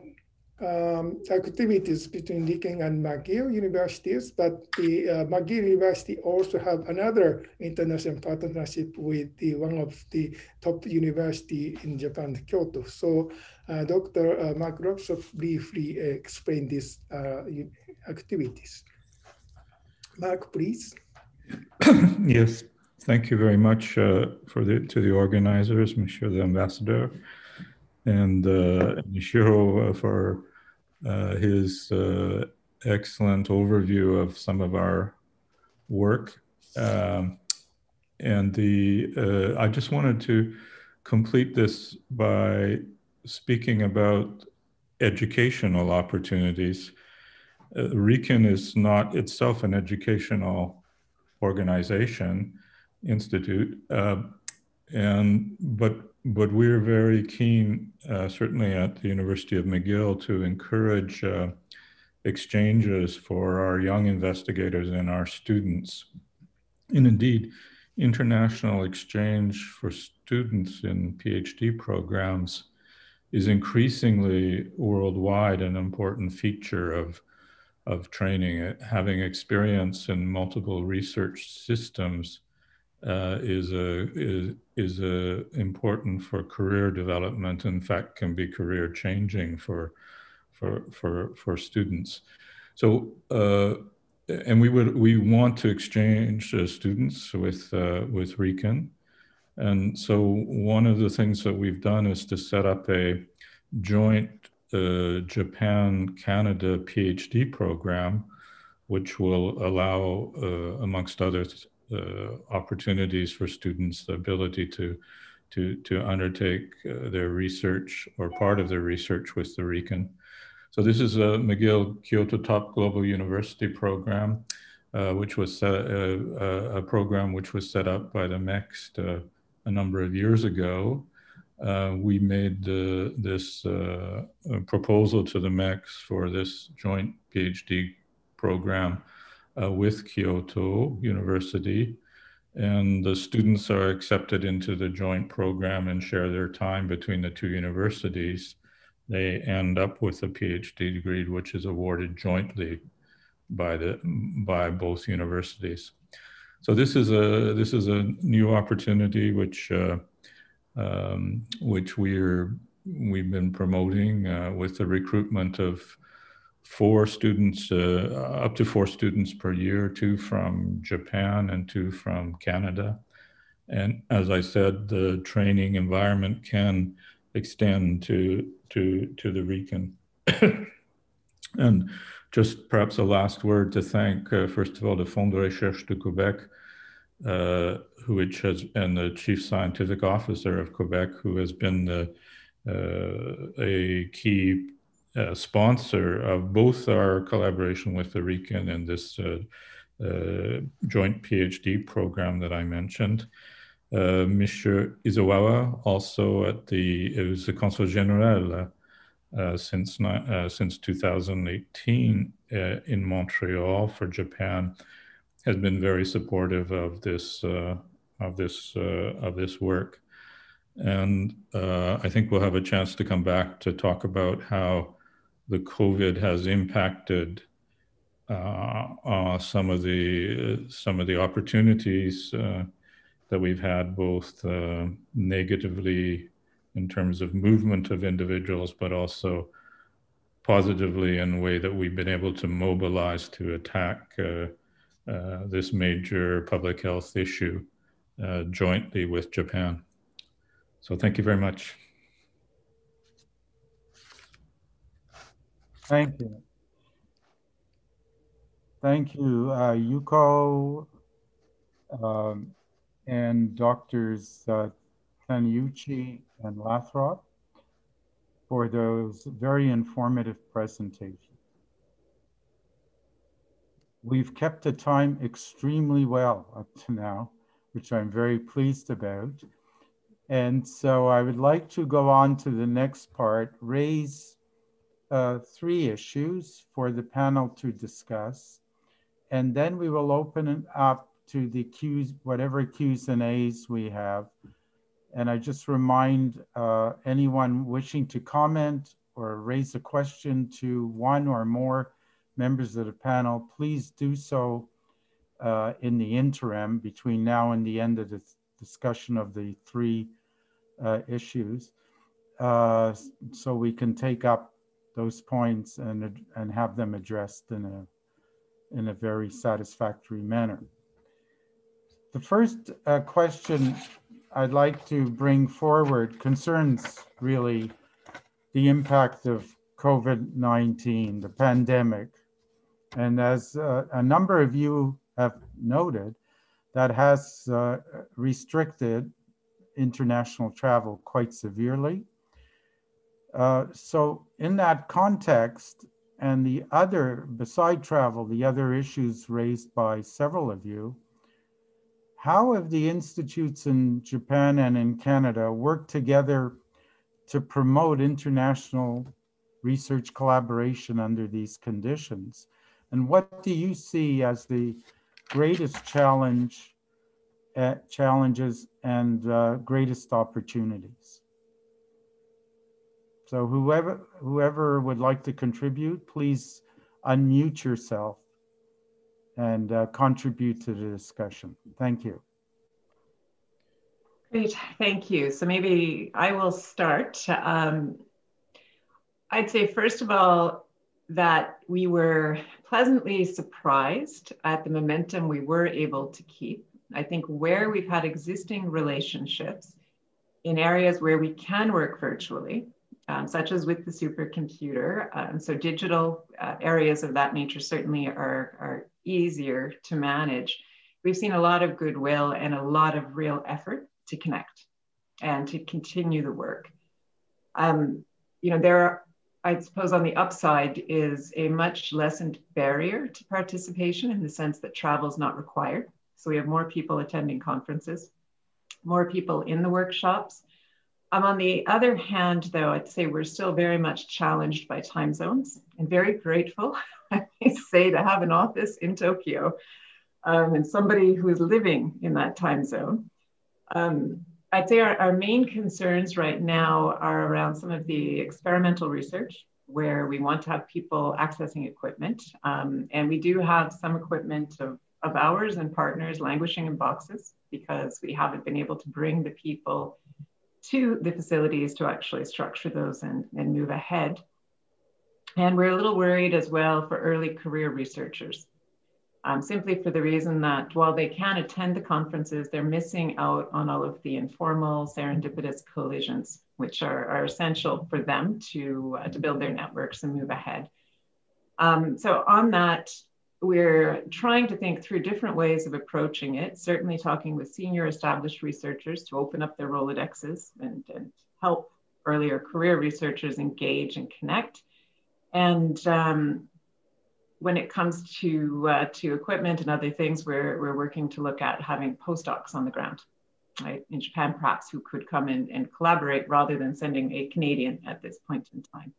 um, activities between RIKEN and McGill universities, but the uh, McGill University also have another international partnership with the one of the top university in Japan, Kyoto. So uh, Dr. Uh, Mark Lathrop briefly explained these uh, activities. Mark, please. yes, Thank you very much uh, for the to the organizers, Monsieur the Ambassador, and uh, Ichiro uh, for uh, his uh, excellent overview of some of our work. Um, and the uh, I just wanted to complete this by speaking about educational opportunities. RIKEN is not itself an educational organization Institute. Uh, and but but we're very keen, uh, certainly at the University of McGill, to encourage uh, exchanges for our young investigators and our students. And indeed, international exchange for students in PhD programs is increasingly worldwide an important feature of, of training. Having experience in multiple research systems uh, is a is is a important for career development. In fact, can be career changing for for for for students. So. Uh, and we would we want to exchange uh, students with uh, with RIKEN, and so one of the things that we've done is to set up a joint uh, Japan Canada PhD program, which will allow, uh, amongst others, uh, opportunities for students, the ability to to to undertake uh, their research or part of their research with the RIKEN. So this is a McGill Kyoto Top Global University program, uh, which was uh, uh, a program which was set up by the MEXT uh, a number of years ago. we made this proposal to the MEXT for this joint PhD program uh, with Kyoto University. And the students are accepted into the joint program and share their time between the two universities. They end up with a PhD degree, which is awarded jointly by the by both universities. So this is a this is a new opportunity which uh, um, which we're we've been promoting uh, with the recruitment of four students, uh, up to four students per year, two from Japan and two from Canada. And as I said, the training environment can extend to, to, to the RIKEN. and just perhaps a last word to thank, uh, first of all, the Fonds de Recherche de Quebec, uh, which has, and the Chief Scientific Officer of Quebec, who has been the, uh, a key uh, sponsor of both our collaboration with the RIKEN and this uh, uh, joint PhD program that I mentioned. Uh, Mr. Izawawa, also at the, it was the Consul General uh, since, since 2018 in Montreal for Japan, has been very supportive of this, of this, of this work. And uh, I think we'll have a chance to come back to talk about how the COVID has impacted uh, some of the some of the opportunities uh, that we've had, both uh, negatively in terms of movement of individuals, but also positively in a way that we've been able to mobilize to attack uh, uh, this major public health issue uh, jointly with Japan. So thank you very much. Thank you. Thank you, uh, Yuko um, and Doctors uh, Taniuchi and Lathrop for those very informative presentations. We've kept the time extremely well up to now, which I'm very pleased about. And so I would like to go on to the next part, raise uh, three issues for the panel to discuss. And then we will open it up to the Q's, whatever Q's and A's we have. And I just remind uh, anyone wishing to comment or raise a question to one or more members of the panel, please do so uh, in the interim between now and the end of the discussion of the three uh, issues. Uh, so we can take up those points and, and have them addressed in a, in a very satisfactory manner. The first uh, question I'd like to bring forward concerns really the impact of COVID-19, the pandemic. And as uh, a number of you have noted, that has uh, restricted international travel quite severely. Uh, so in that context, and the other, beside travel, the other issues raised by several of you, how have the institutes in Japan and in Canada worked together to promote international research collaboration under these conditions? And what do you see as the greatest challenge, uh, challenges and uh, greatest opportunities? So whoever, whoever would like to contribute, please unmute yourself and uh, contribute to the discussion. Thank you. Great, thank you. So maybe I will start. Um, I'd say, first of all, that we were pleasantly surprised at the momentum we were able to keep. I think where we've had existing relationships in areas where we can work virtually, um, such as with the supercomputer. Um, so digital uh, areas of that nature certainly are, are easier to manage. We've seen a lot of goodwill and a lot of real effort to connect and to continue the work. Um, you know, there are, I suppose on the upside is a much lessened barrier to participation in the sense that travel is not required. So we have more people attending conferences, more people in the workshops, um, on the other hand, though, I'd say we're still very much challenged by time zones and very grateful, I say, to have an office in Tokyo um, and somebody who is living in that time zone. Um, I'd say our, our main concerns right now are around some of the experimental research where we want to have people accessing equipment. Um, and we do have some equipment of, of ours and partners languishing in boxes because we haven't been able to bring the people to the facilities to actually structure those and, and move ahead. And we're a little worried as well for early career researchers, um, simply for the reason that while they can attend the conferences, they're missing out on all of the informal serendipitous collisions, which are, are essential for them to, uh, to build their networks and move ahead. Um, so on that, we're trying to think through different ways of approaching it, certainly talking with senior established researchers to open up their Rolodexes and, and help earlier career researchers engage and connect. And um, when it comes to, uh, to equipment and other things, we're, we're working to look at having postdocs on the ground, right, in Japan perhaps, who could come in and collaborate rather than sending a Canadian at this point in time.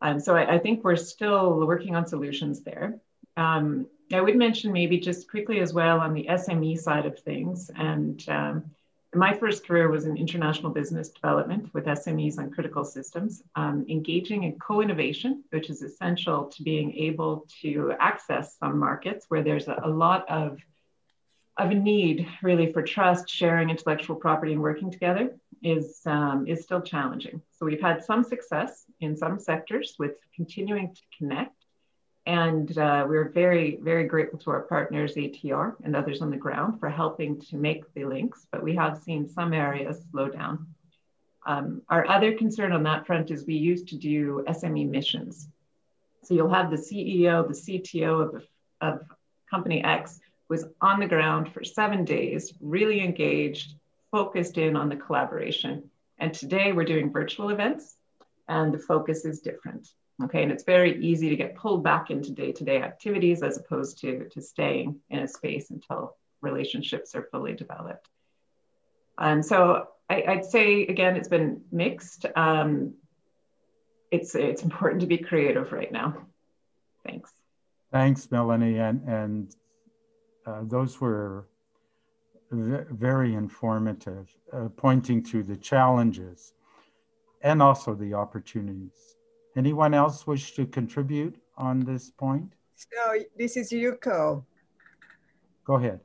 And so I, I think we're still working on solutions there. Um, I would mention maybe just quickly as well on the SME side of things. And um, My first career was in international business development with SMEs on critical systems, um, engaging in co innovation, which is essential to being able to access some markets where there's a, a lot of, of a need really for trust, sharing intellectual property, and working together is, um, is still challenging. So we've had some success in some sectors with continuing to connect and uh, we're very, very grateful to our partners, ATR and others on the ground, for helping to make the links, but we have seen some areas slow down. Um, our other concern on that front is we used to do SME missions. So you'll have the CEO, the CTO of, of company X was on the ground for seven days, really engaged, focused in on the collaboration. And today we're doing virtual events and the focus is different. Okay, and it's very easy to get pulled back into day-to-day activities as opposed to, to staying in a space until relationships are fully developed. And so I, would say again, it's been mixed. Um, it's it's important to be creative right now. Thanks. Thanks, Melanie, and and uh, those were very informative, uh, pointing to the challenges and also the opportunities. Anyone else wish to contribute on this point? So this is Yuko. Go ahead.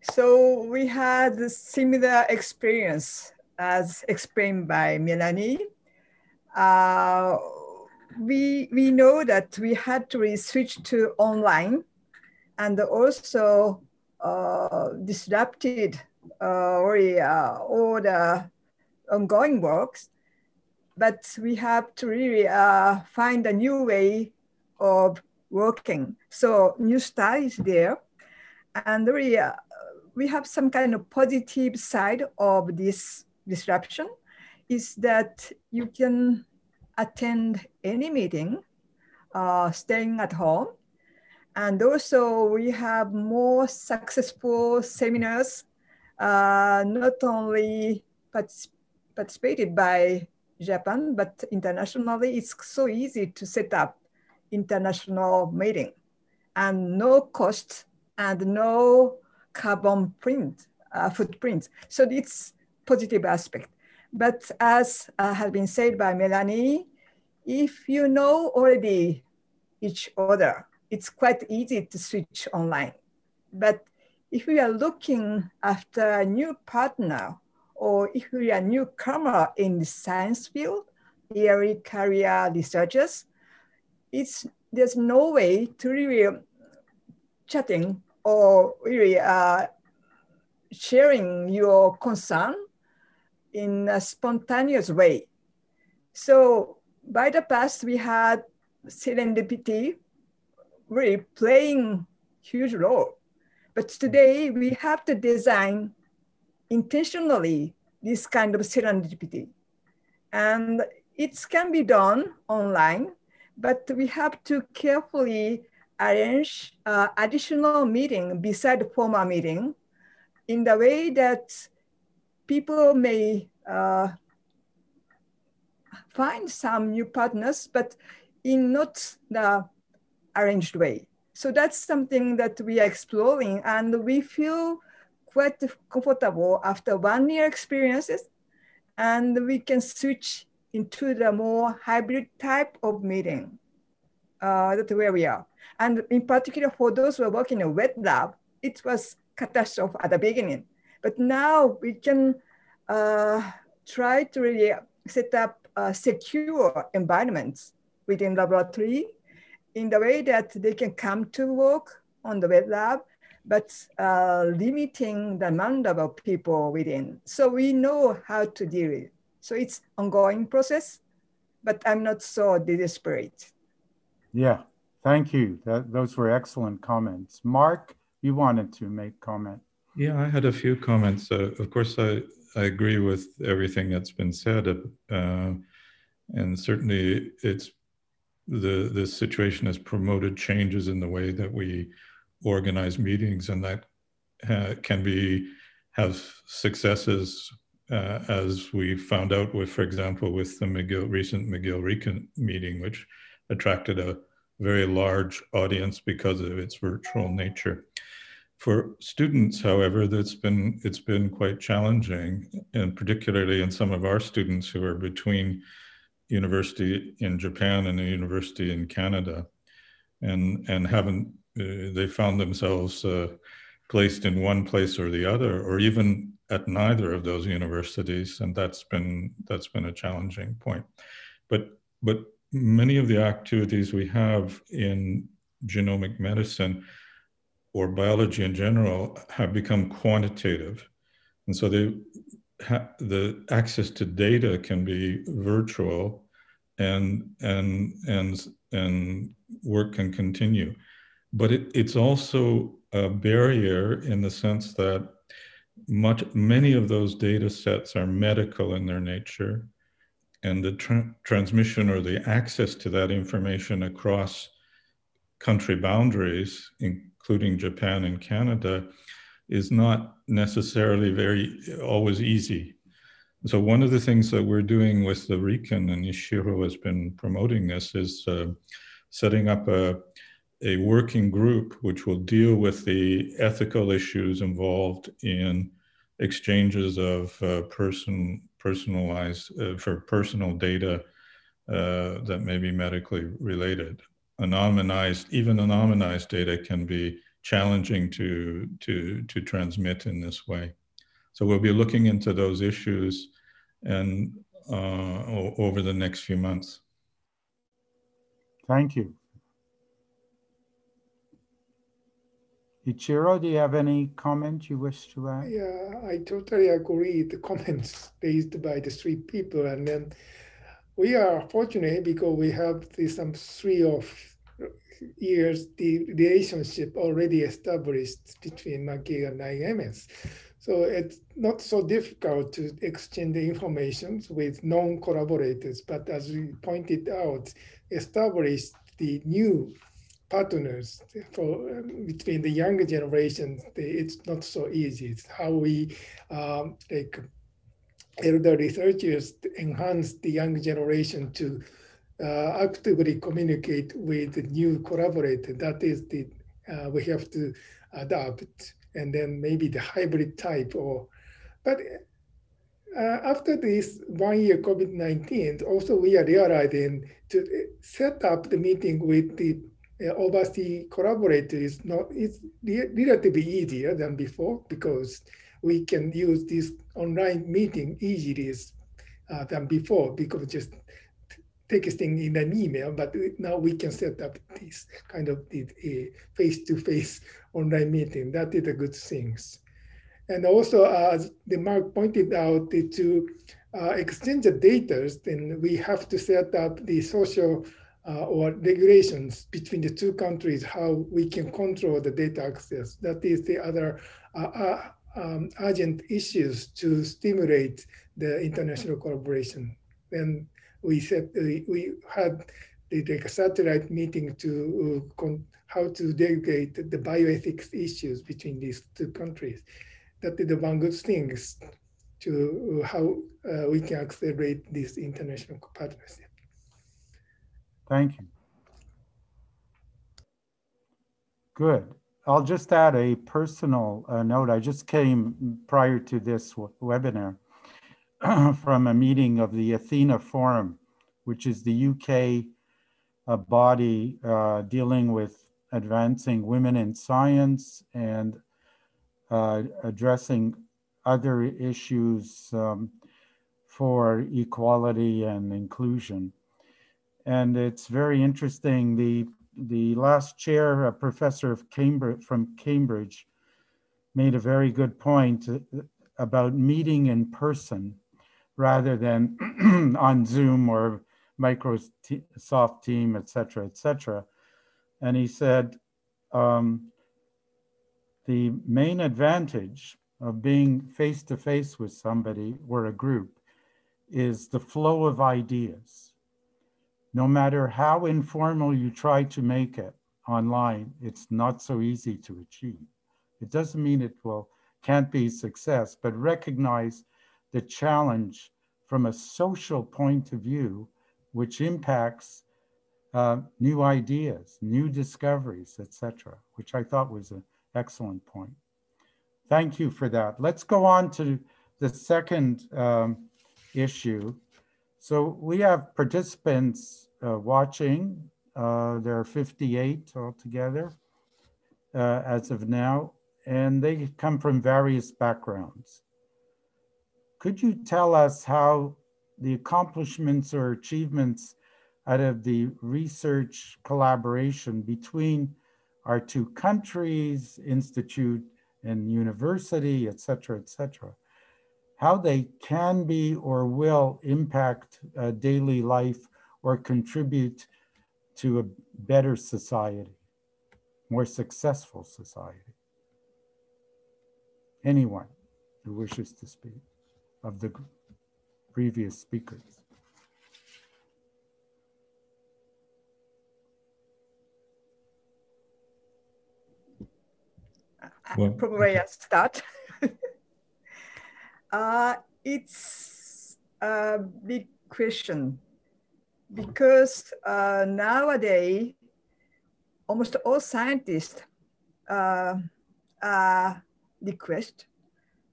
So we had a similar experience as explained by Melanie. Uh, we, we know that we had to switch to online and also uh, disrupted uh, or, uh, all the ongoing works but we have to really uh, find a new way of working. So new style is there. And really, uh, we have some kind of positive side of this disruption is that you can attend any meeting uh, staying at home. And also we have more successful seminars, uh, not only particip participated by Japan, but internationally, it's so easy to set up international meeting and no cost and no carbon print, uh, footprint. So it's positive aspect. But as uh, has been said by Melanie, if you know already each other, it's quite easy to switch online. But if we are looking after a new partner or if you are a newcomer in the science field, early career researchers, it's, there's no way to really chatting or really uh, sharing your concern in a spontaneous way. So by the past, we had serendipity really playing huge role. But today we have to design intentionally this kind of serendipity. And it can be done online, but we have to carefully arrange uh, additional meeting beside the formal meeting in the way that people may uh, find some new partners, but in not the arranged way. So that's something that we are exploring and we feel quite comfortable after one year experiences and we can switch into the more hybrid type of meeting. Uh, that's where we are. And in particular, for those who are working in a wet lab, it was catastrophe at the beginning. But now we can uh, try to really set up secure environments within laboratory in the way that they can come to work on the wet lab but uh, limiting the number of people within. So we know how to deal with it. So it's ongoing process, but I'm not so desperate. Yeah, thank you. That, those were excellent comments. Mark, you wanted to make comment. Yeah, I had a few comments. Uh, of course, I, I agree with everything that's been said. Uh, and certainly it's the, the situation has promoted changes in the way that we organize meetings and that uh, can be have successes uh, as we found out with, for example, with the McGill recent McGill RIKEN meeting, which attracted a very large audience because of its virtual nature. For students, however, that's been it's been quite challenging, and particularly in some of our students who are between university in Japan and a university in Canada, and and haven't they found themselves uh, placed in one place or the other, or even at neither of those universities, and that's been that's been a challenging point. But but many of the activities we have in genomic medicine or biology in general have become quantitative. And so they the access to data can be virtual and and and and work can continue. But it, it's also a barrier in the sense that much many of those data sets are medical in their nature and the tra transmission or the access to that information across country boundaries, including Japan and Canada, is not necessarily very always easy. So one of the things that we're doing with the RIKEN, and Ichiro has been promoting this, is uh, setting up a, a working group which will deal with the ethical issues involved in exchanges of uh, person personalized uh, for personal data uh, that may be medically related. Anonymized, even anonymized data can be challenging to, to, to transmit in this way. So we'll be looking into those issues and uh, over the next few months. Thank you. Ichiro, do you have any comment you wish to add? Yeah, I totally agree the comments raised by the three people. And then we are fortunate because we have the, some um, three of years the relationship already established between McGill and IMS. So it's not so difficult to exchange the information with non-collaborators, but as we pointed out, establish the new partners for um, between the younger generations. It's not so easy. It's how we um, like elder researchers enhance the young generation to uh, actively communicate with the new collaborator. That is the uh, we have to adapt, and then maybe the hybrid type or, but. Uh, after this one year COVID-19, also we are realizing to set up the meeting with the uh, overseas collaborator is not it's relatively easier than before because we can use this online meeting easily uh, than before because just texting in an email, but now we can set up this kind of face-to-face online meeting. That is a good thing. And also, as the Mark pointed out, to uh, exchange the data, then we have to set up the social uh, or regulations between the two countries, how we can control the data access. That is the other uh, uh um, urgent issues to stimulate the international collaboration. And we said we, we had the, satellite meeting to uh, how to delegate the bioethics issues between these two countries. That is the one good thing to uh, how uh, we can accelerate this international partnership. Thank you. Good. I'll just add a personal uh, note. I just came prior to this webinar from a meeting of the Athena Forum, which is the UK uh, body uh, dealing with advancing women in science and uh, addressing other issues um, for equality and inclusion. And it's very interesting. The, the last chair, a professor of Cambridge, from Cambridge, made a very good point uh, about meeting in person rather than on Zoom or Microsoft Team, et cetera, et cetera. And he said, um, the main advantage of being face to face with somebody or a group is the flow of ideas. No matter how informal you try to make it online, it's not so easy to achieve. It doesn't mean it will can't be success, but recognize the challenge from a social point of view, which impacts uh, new ideas, new discoveries, etc., which I thought was an Excellent point. Thank you for that. Let's go on to the second um, issue. So we have participants uh, watching. Uh, there are 58 altogether uh, as of now, and they come from various backgrounds. Could you tell us how the accomplishments or achievements out of the research collaboration between our two countries, institute and university, et cetera, et cetera, how they can be or will impact uh, daily life or contribute to a better society, more successful society. Anyone who wishes to speak of the previous speakers. Well, probably I start. uh, it's a big question because uh, nowadays almost all scientists uh, are request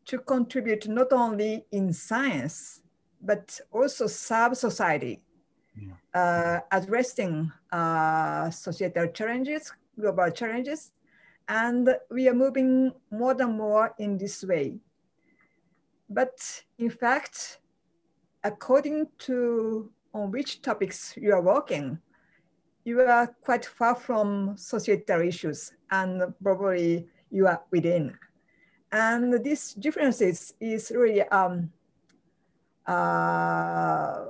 to contribute not only in science but also serve society, yeah. uh, addressing uh, societal challenges, global challenges, and we are moving more and more in this way. But in fact, according to on which topics you are working, you are quite far from societal issues and probably you are within. And these differences is really um, uh,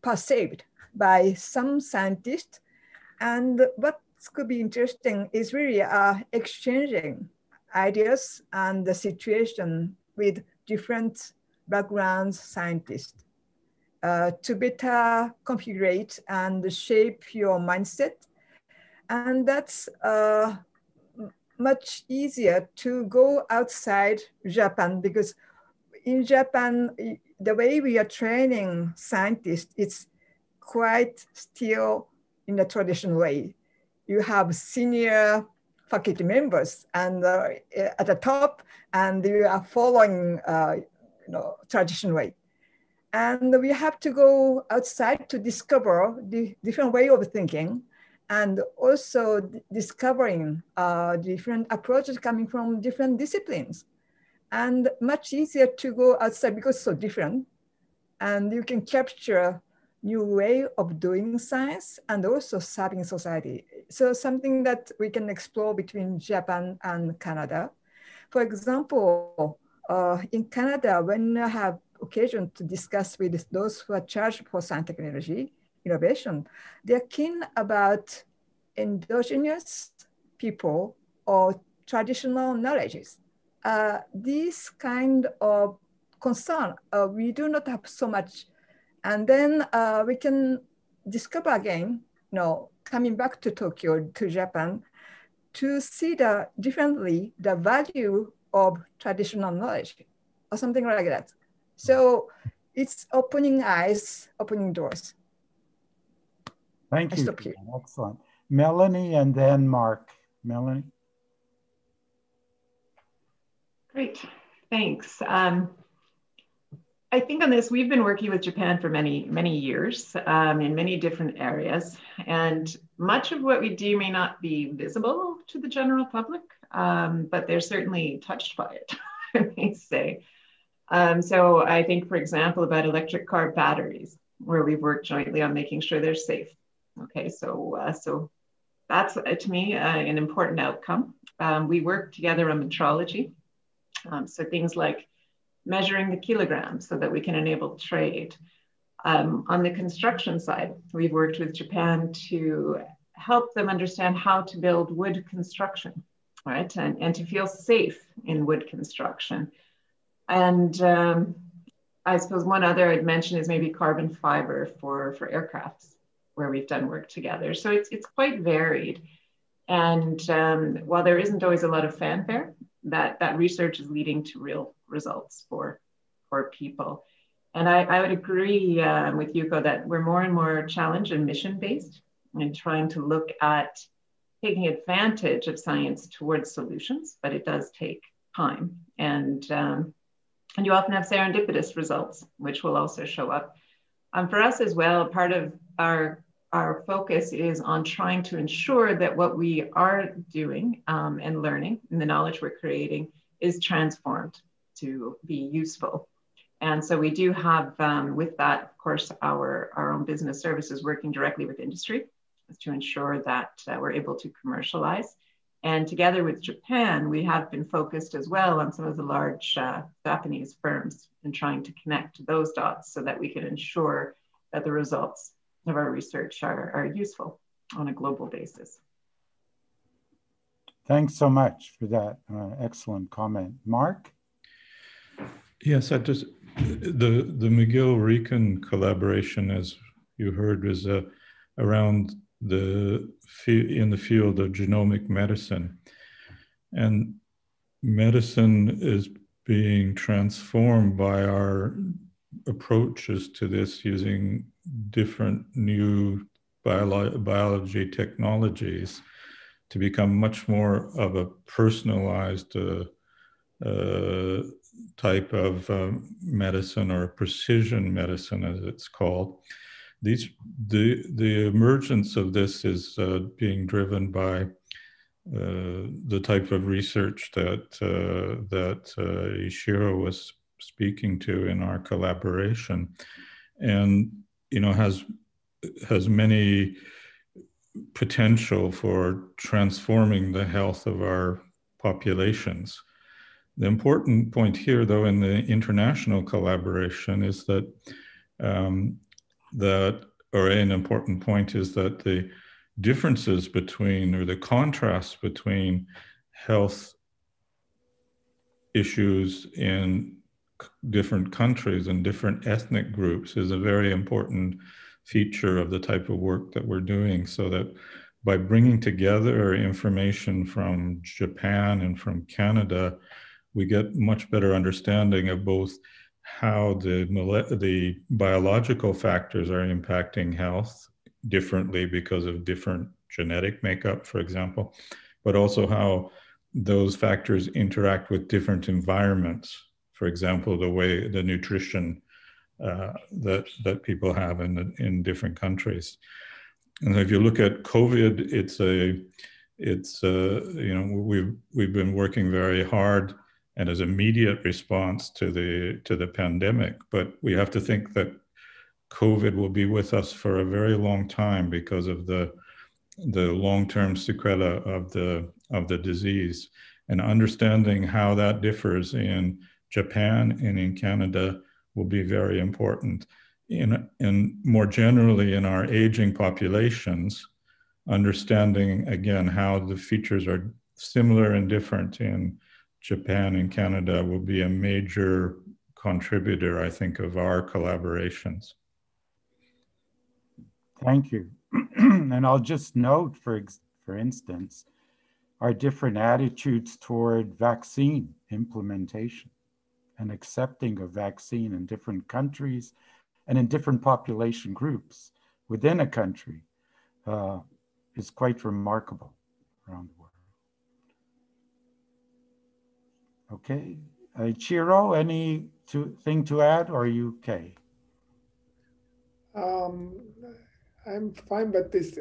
perceived by some scientists. And what could be interesting is really uh, exchanging ideas and the situation with different backgrounds scientists uh, to better configure and shape your mindset. And that's uh, much easier to go outside Japan because in Japan, the way we are training scientists, it's quite still in the traditional way. You have senior faculty members and uh, at the top, and you are following, uh, you know, traditional way. And we have to go outside to discover the different way of thinking and also discovering uh, different approaches coming from different disciplines and much easier to go outside because so different and you can capture new way of doing science and also serving society so something that we can explore between japan and canada for example uh, in canada when i have occasion to discuss with those who are charged for science technology innovation they're keen about endogenous people or traditional knowledges uh, this kind of concern, uh, we do not have so much. And then uh, we can discover again, you know, coming back to Tokyo, to Japan, to see the differently the value of traditional knowledge or something like that. So it's opening eyes, opening doors. Thank you. Excellent. Melanie and then Mark. Melanie. Great, thanks. Um, I think on this, we've been working with Japan for many, many years um, in many different areas. And much of what we do may not be visible to the general public, um, but they're certainly touched by it, I may say. Um, so I think, for example, about electric car batteries, where we've worked jointly on making sure they're safe. Okay, so, uh, so that's uh, to me uh, an important outcome. Um, we work together on metrology um, so things like measuring the kilograms so that we can enable trade. Um, on the construction side, we've worked with Japan to help them understand how to build wood construction, right? And, and to feel safe in wood construction. And um, I suppose one other I'd mention is maybe carbon fiber for, for aircrafts, where we've done work together. So it's, it's quite varied. And um, while there isn't always a lot of fanfare, that that research is leading to real results for for people. And I, I would agree uh, with Yuko that we're more and more challenge and mission based and trying to look at taking advantage of science towards solutions, but it does take time. And, um, and you often have serendipitous results, which will also show up. Um, for us as well, part of our our focus is on trying to ensure that what we are doing um, and learning and the knowledge we're creating is transformed to be useful. And so we do have, um, with that, of course, our, our own business services working directly with industry to ensure that uh, we're able to commercialize. And together with Japan, we have been focused as well on some of the large uh, Japanese firms and trying to connect those dots so that we can ensure that the results of our research are, are useful on a global basis. Thanks so much for that uh, excellent comment. Mark? Yes, I just, the, the McGill RIKEN collaboration, as you heard, was uh, around the in the field of genomic medicine. And medicine is being transformed by our approaches to this using different new biolo- biology technologies to become much more of a personalized uh, uh, type of um, medicine or precision medicine, as it's called. These the the emergence of this is uh, being driven by uh, the type of research that uh, that uh, Ichiro was speaking to in our collaboration, and you know has has many potential for transforming the health of our populations. The important point here, though, in the international collaboration is that um, that, or an important point is that the differences between, or the contrasts between health issues in different countries and different ethnic groups is a very important feature of the type of work that we're doing so that by bringing together information from Japan and from Canada, we get much better understanding of both how the, the biological factors are impacting health differently because of different genetic makeup, for example, but also how those factors interact with different environments for example, the way the nutrition uh, that that people have in in different countries. And if you look at COVID, it's a it's you know we've we've been working very hard and as immediate response to the to the pandemic, but we have to think that COVID will be with us for a very long time because of the the long-term sequela of the of the disease and understanding how that differs in Japan and in Canada will be very important. In, in more generally in our aging populations, understanding again how the features are similar and different in Japan and Canada will be a major contributor, I think, of our collaborations. Thank you. and I'll just note, for, for instance, our different attitudes toward vaccine implementation and accepting of vaccine in different countries and in different population groups within a country uh, is quite remarkable around Okay, uh, Chiro, anything to thing to add or are you okay? Um, I'm fine, but this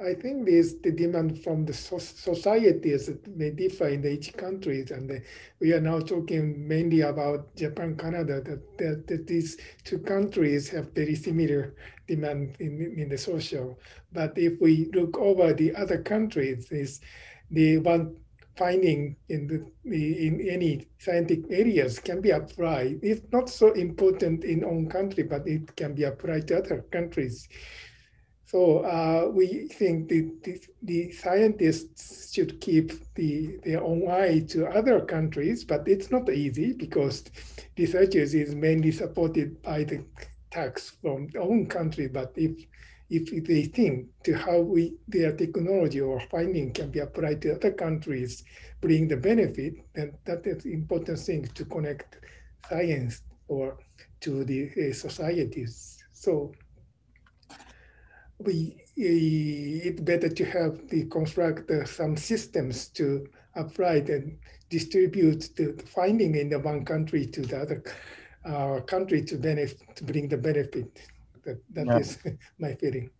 I think this the demand from the so societies may differ in each countries, and the, we are now talking mainly about Japan, Canada. That, that, that these two countries have very similar demand in, in the social. But if we look over the other countries, is the one finding in the in any scientific areas can be applied. It's not so important in own country, but it can be applied to other countries. So uh, we think the, the, the, scientists should keep the, their own eye to other countries, but it's not easy because researchers is mainly supported by the tax from own country. But if if they think to how we their technology or finding can be applied to other countries, bring the benefit, then that is important thing to connect science or to the uh, societies. So we it's better to have the construct uh, some systems to apply and distribute the finding in the one country to the other uh, country to benefit to bring the benefit. That that Yeah. is my feeling.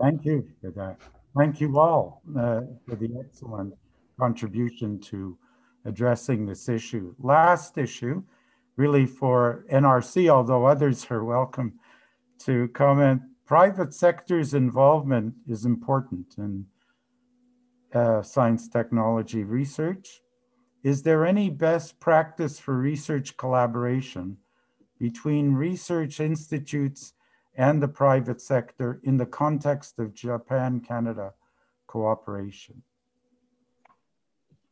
Thank you for that. Thank you all uh, for the excellent contribution to addressing this issue. Last issue, really for NRC, although others are welcome to comment. Private sector's involvement is important in uh, science technology research. Is there any best practice for research collaboration between research institutes and the private sector in the context of Japan-Canada cooperation?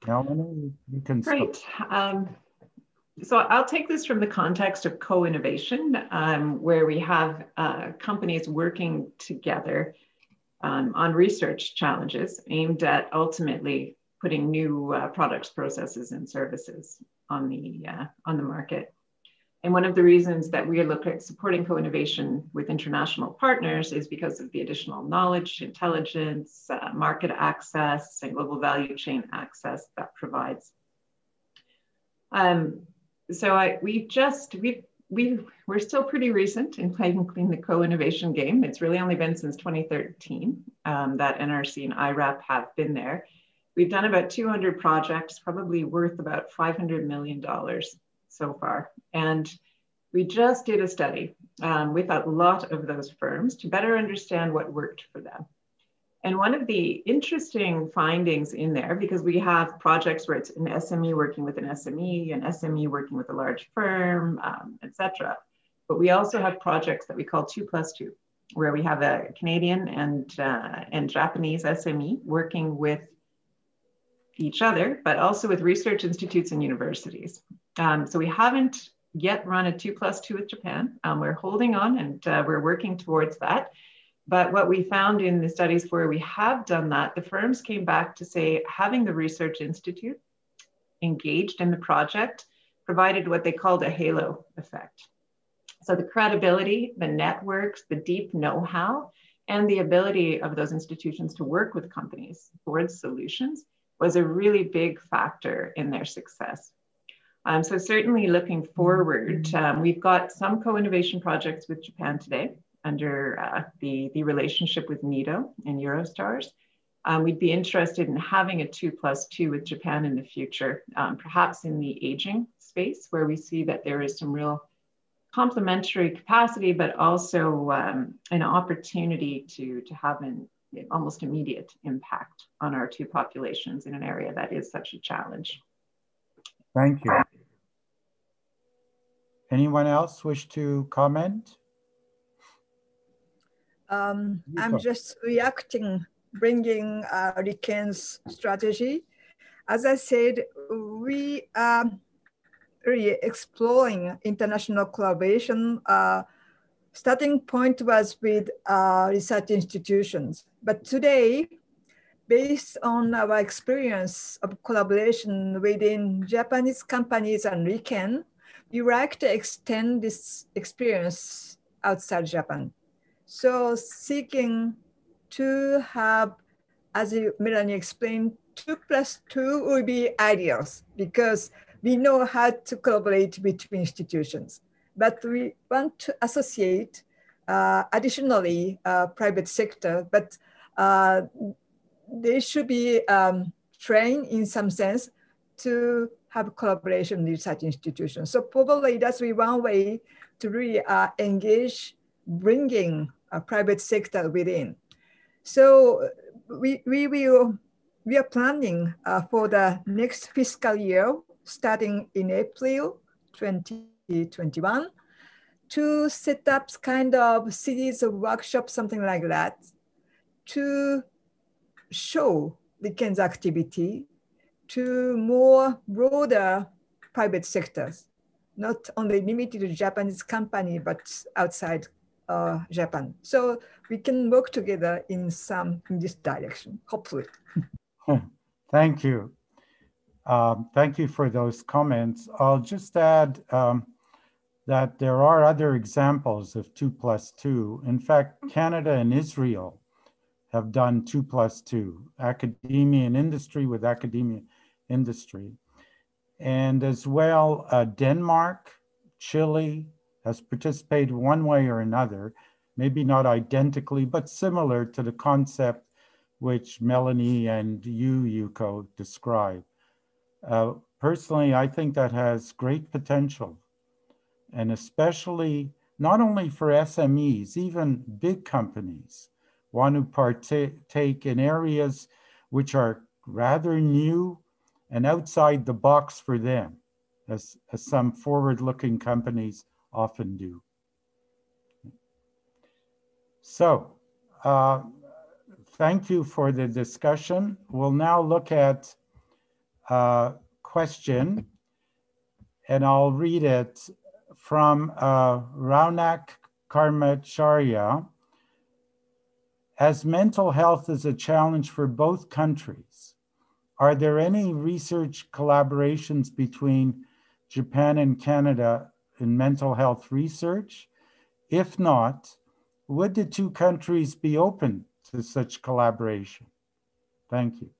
Melanie, you can. Great. Um, so I'll take this from the context of co-innovation, um, where we have uh, companies working together um, on research challenges aimed at ultimately putting new uh, products, processes, and services on the uh, on the market. And one of the reasons that we look at supporting co-innovation with international partners is because of the additional knowledge, intelligence, uh, market access, and global value chain access that provides. Um, so I, we just, we we we're still pretty recent in playing clean the co-innovation game. It's really only been since 2013 um, that NRC and IRAP have been there. We've done about 200 projects, probably worth about $500 million so far. And we just did a study um, with a lot of those firms to better understand what worked for them. And one of the interesting findings in there, because we have projects where it's an SME working with an SME, an SME working with a large firm, um, et cetera. But we also have projects that we call two plus two, where we have a Canadian and, uh, and Japanese SME working with each other, but also with research institutes and universities. Um, so we haven't yet run a two plus two with Japan. Um, we're holding on and uh, we're working towards that. But what we found in the studies where we have done that, the firms came back to say having the research institute engaged in the project provided what they called a halo effect. So the credibility, the networks, the deep know-how, and the ability of those institutions to work with companies towards solutions was a really big factor in their success. Um, so certainly looking forward, um, we've got some co-innovation projects with Japan today under uh, the, the relationship with NEDO and Eurostars. Um, we'd be interested in having a two plus two with Japan in the future, um, perhaps in the aging space where we see that there is some real complementary capacity, but also um, an opportunity to, to have an almost immediate impact on our two populations in an area that is such a challenge. Thank you. Anyone else wish to comment? Um, I'm just reacting, bringing uh, RIKEN's strategy. As I said, we are really exploring international collaboration. Uh, starting point was with uh, research institutions, but today, based on our experience of collaboration within Japanese companies and RIKEN, we like to extend this experience outside Japan. So seeking to have, as Melanie explained, two plus two would be ideal because we know how to collaborate between institutions. But we want to associate uh, additionally uh, private sector, but uh, they should be um, trained in some sense to have collaboration with such institutions. So probably that's one way to really uh, engage bringing a private sector within. So we, we will, we are planning uh, for the next fiscal year, starting in April 2021, to set up kind of series of workshops, something like that, to show RIKEN's activity to more broader private sectors, not only limited to Japanese company, but outside uh, Japan. So we can work together in some in this direction, hopefully. Thank you. Um, thank you for those comments. I'll just add um, that there are other examples of two plus two. In fact, Canada and Israel have done two plus two, academia and industry with academia industry. And as well, uh, Denmark, Chile has participated one way or another, maybe not identically, but similar to the concept which Melanie and you, Yuko, describe. Uh, personally, I think that has great potential and especially not only for SMEs, even big companies want to partake in areas which are rather new and outside the box for them, as, as some forward looking companies often do. So, uh, thank you for the discussion. We'll now look at a uh, question, and I'll read it from uh, Raunak Karmacharya. As mental health is a challenge for both countries, are there any research collaborations between Japan and Canada in mental health research? If not, would the two countries be open to such collaboration? Thank you.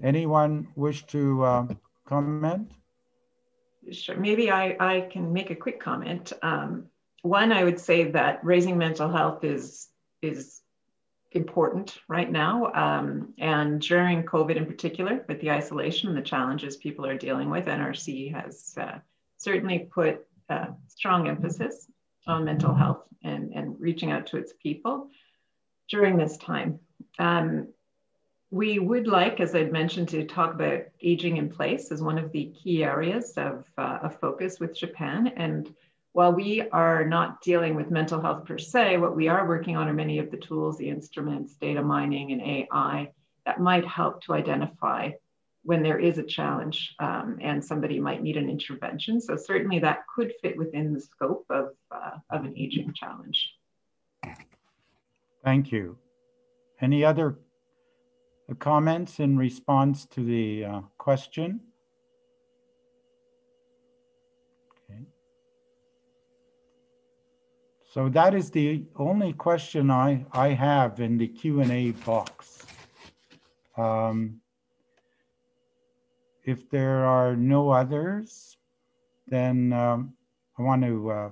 Anyone wish to uh, comment? Sure. Maybe I, I can make a quick comment. Um, one, I would say that raising mental health is is important right now. Um, and during COVID in particular, with the isolation and the challenges people are dealing with, NRC has uh, certainly put uh, strong emphasis on mental health and, and reaching out to its people during this time. Um, we would like, as I'd mentioned, to talk about aging in place as one of the key areas of, uh, of focus with Japan. And while we are not dealing with mental health per se, what we are working on are many of the tools, the instruments, data mining, and AI that might help to identify when there is a challenge um, and somebody might need an intervention. So certainly that could fit within the scope of, uh, of an aging challenge. Thank you. Any other comments in response to the uh, question? Okay. So that is the only question I, I have in the Q&A box. Um, if there are no others, then um, I want to uh,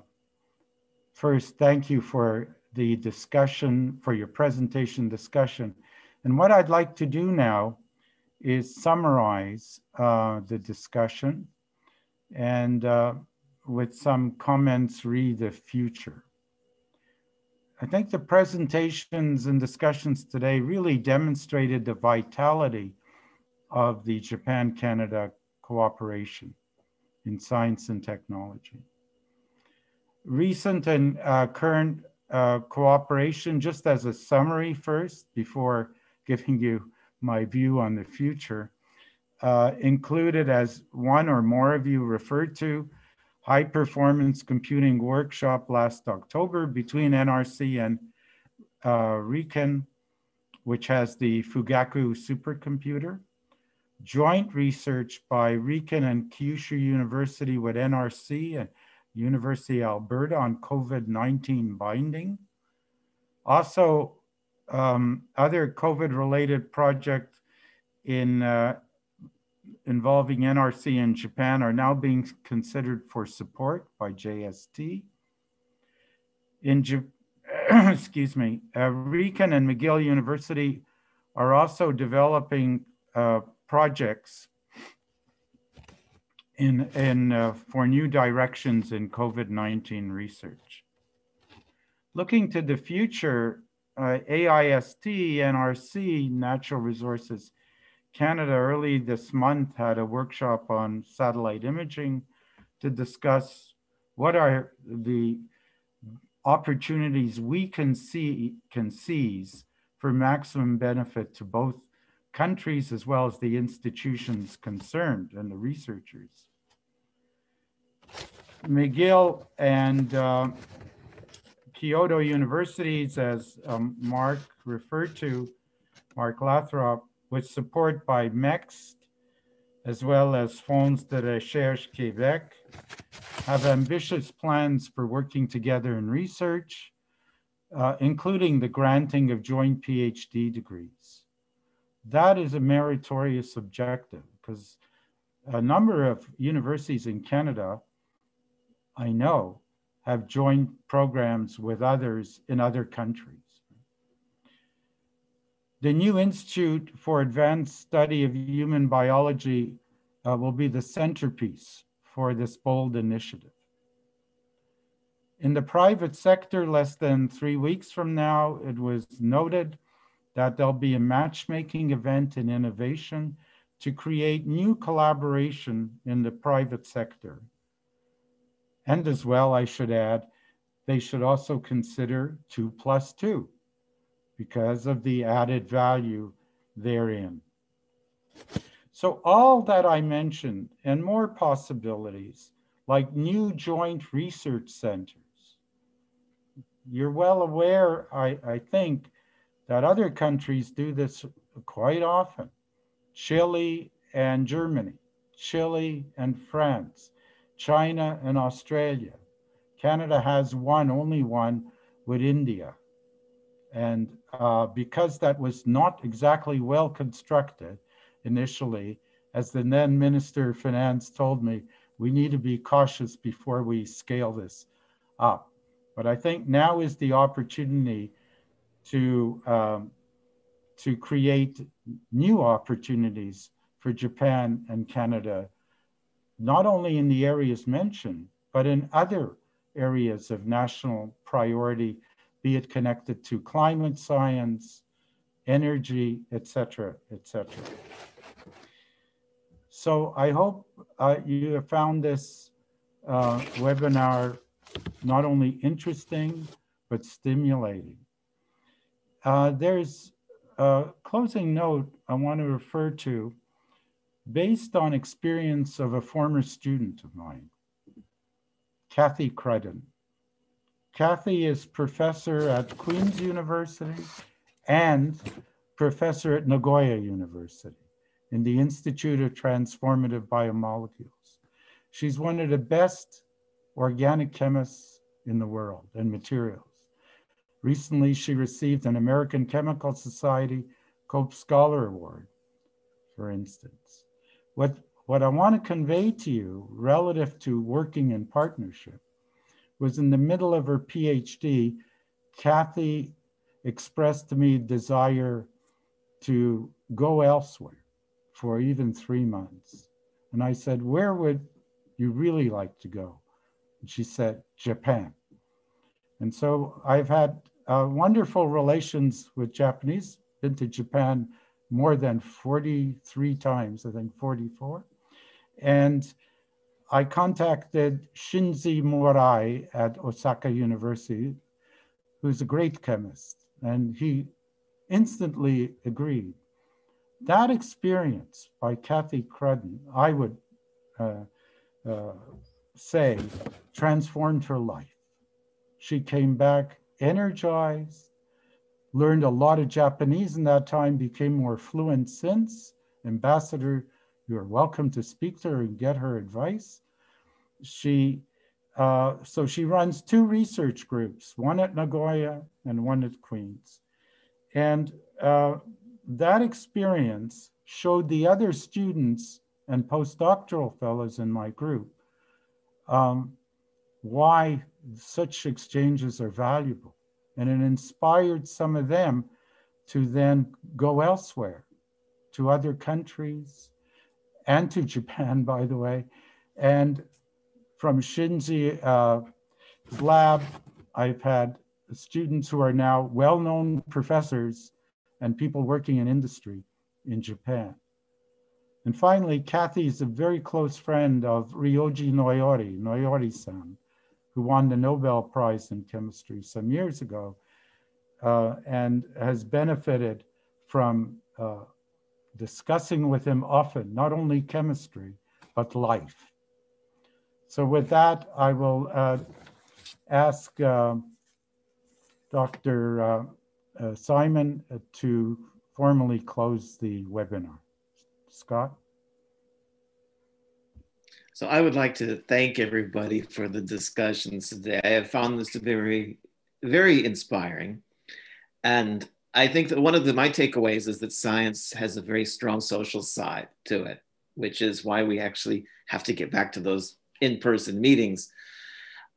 first thank you for the discussion, for your presentation discussion. And what I'd like to do now is summarize uh, the discussion and uh, with some comments read the future. I think the presentations and discussions today really demonstrated the vitality of the Japan-Canada cooperation in science and technology. Recent and uh, current uh, cooperation, just as a summary first, before giving you my view on the future, uh, included as one or more of you referred to, high performance computing workshop last October between NRC and uh, RIKEN, which has the Fugaku supercomputer. Joint research by RIKEN and Kyushu University with NRC and University of Alberta on COVID-19 binding. Also um, other COVID-related projects in uh, involving NRC in Japan are now being considered for support by JST. In excuse me, uh, RIKEN and McGill University are also developing uh, projects in, in, uh, for new directions in COVID-19 research. Looking to the future, uh, AIST, NRC, Natural Resources Canada early this month had a workshop on satellite imaging to discuss what are the opportunities we can see can seize for maximum benefit to both countries as well as the institutions concerned and the researchers. McGill and uh, Kyoto universities, as um, Mark referred to, Mark Lathrop, with support by MEXT, as well as Fonds de Recherche Québec, have ambitious plans for working together in research, uh, including the granting of joint PhD degrees. That is a meritorious objective because a number of universities in Canada, I know, have joint programs with others in other countries. The new Institute for Advanced Study of Human Biology uh, will be the centerpiece for this bold initiative. In the private sector, less than three weeks from now, it was noted that there'll be a matchmaking event in innovation to create new collaboration in the private sector. And as well, I should add, they should also consider two plus two because of the added value therein. So all that I mentioned and more possibilities like new joint research centers. You're well aware, I, I think, that other countries do this quite often. Chile and Germany, Chile and France, China and Australia. Canada has one, only one, with India. And uh, because that was not exactly well constructed initially, as the then Minister of Finance told me, we need to be cautious before we scale this up. But I think now is the opportunity to um, to create new opportunities for Japan and Canada, not only in the areas mentioned, but in other areas of national priority, be it connected to climate science, energy, etc., etc. So I hope uh, you have found this uh, webinar not only interesting, but stimulating. Uh, there's a closing note I want to refer to based on experience of a former student of mine, Kathy Crudden. Kathy is professor at Queen's University and professor at Nagoya University in the Institute of Transformative Biomolecules. She's one of the best organic chemists in the world and materials. Recently, she received an American Chemical Society Cope Scholar Award, for instance. What, what I want to convey to you relative to working in partnership was in the middle of her PhD, Kathy expressed to me desire to go elsewhere for even three months. And I said, Where would you really like to go? And she said, Japan. And so I've had uh, wonderful relations with Japanese. Been to Japan more than 43 times, I think 44. And I contacted Shinji Murai at Osaka University, who's a great chemist, and he instantly agreed. That experience by Kathy Crudden, I would uh, uh, say, transformed her life. She came back energized, learned a lot of Japanese in that time, became more fluent since. Ambassador, you're welcome to speak to her and get her advice. She, uh, so she runs two research groups, one at Nagoya and one at Queen's. And uh, that experience showed the other students and postdoctoral fellows in my group um, why such exchanges are valuable. And it inspired some of them to then go elsewhere, to other countries, and to Japan, by the way. And from Shinji uh, lab, I've had students who are now well-known professors and people working in industry in Japan. And finally, Kathy is a very close friend of Ryoji Noyori, Noyori-san, who won the Nobel Prize in Chemistry some years ago uh, and has benefited from uh, discussing with him often, not only chemistry, but life. So with that, I will uh, ask uh, Dr. Uh, uh, Simon to formally close the webinar. Scott? So I would like to thank everybody for the discussions today. I have found this to be very, very inspiring. And I think that one of the, my takeaways is that science has a very strong social side to it, which is why we actually have to get back to those in-person meetings.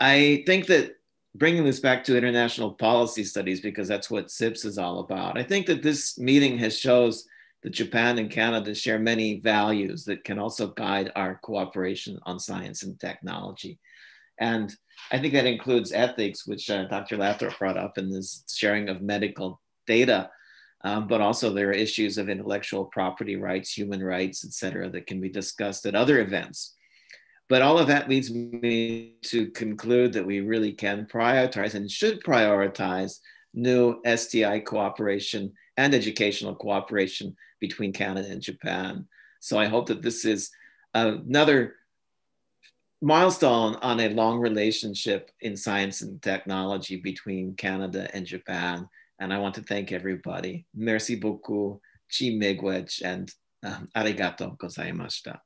I think that bringing this back to international policy studies, because that's what CIPS is all about. I think that this meeting has shows that Japan and Canada share many values that can also guide our cooperation on science and technology. And I think that includes ethics, which uh, Dr. Lathrop brought up in this sharing of medical data, um, but also there are issues of intellectual property rights, human rights, et cetera, that can be discussed at other events. But all of that leads me to conclude that we really can prioritize and should prioritize new STI cooperation and educational cooperation between Canada and Japan. So I hope that this is another milestone on a long relationship in science and technology between Canada and Japan. And I want to thank everybody. Merci beaucoup, chi miigwech, and um, arigato gozaimashita.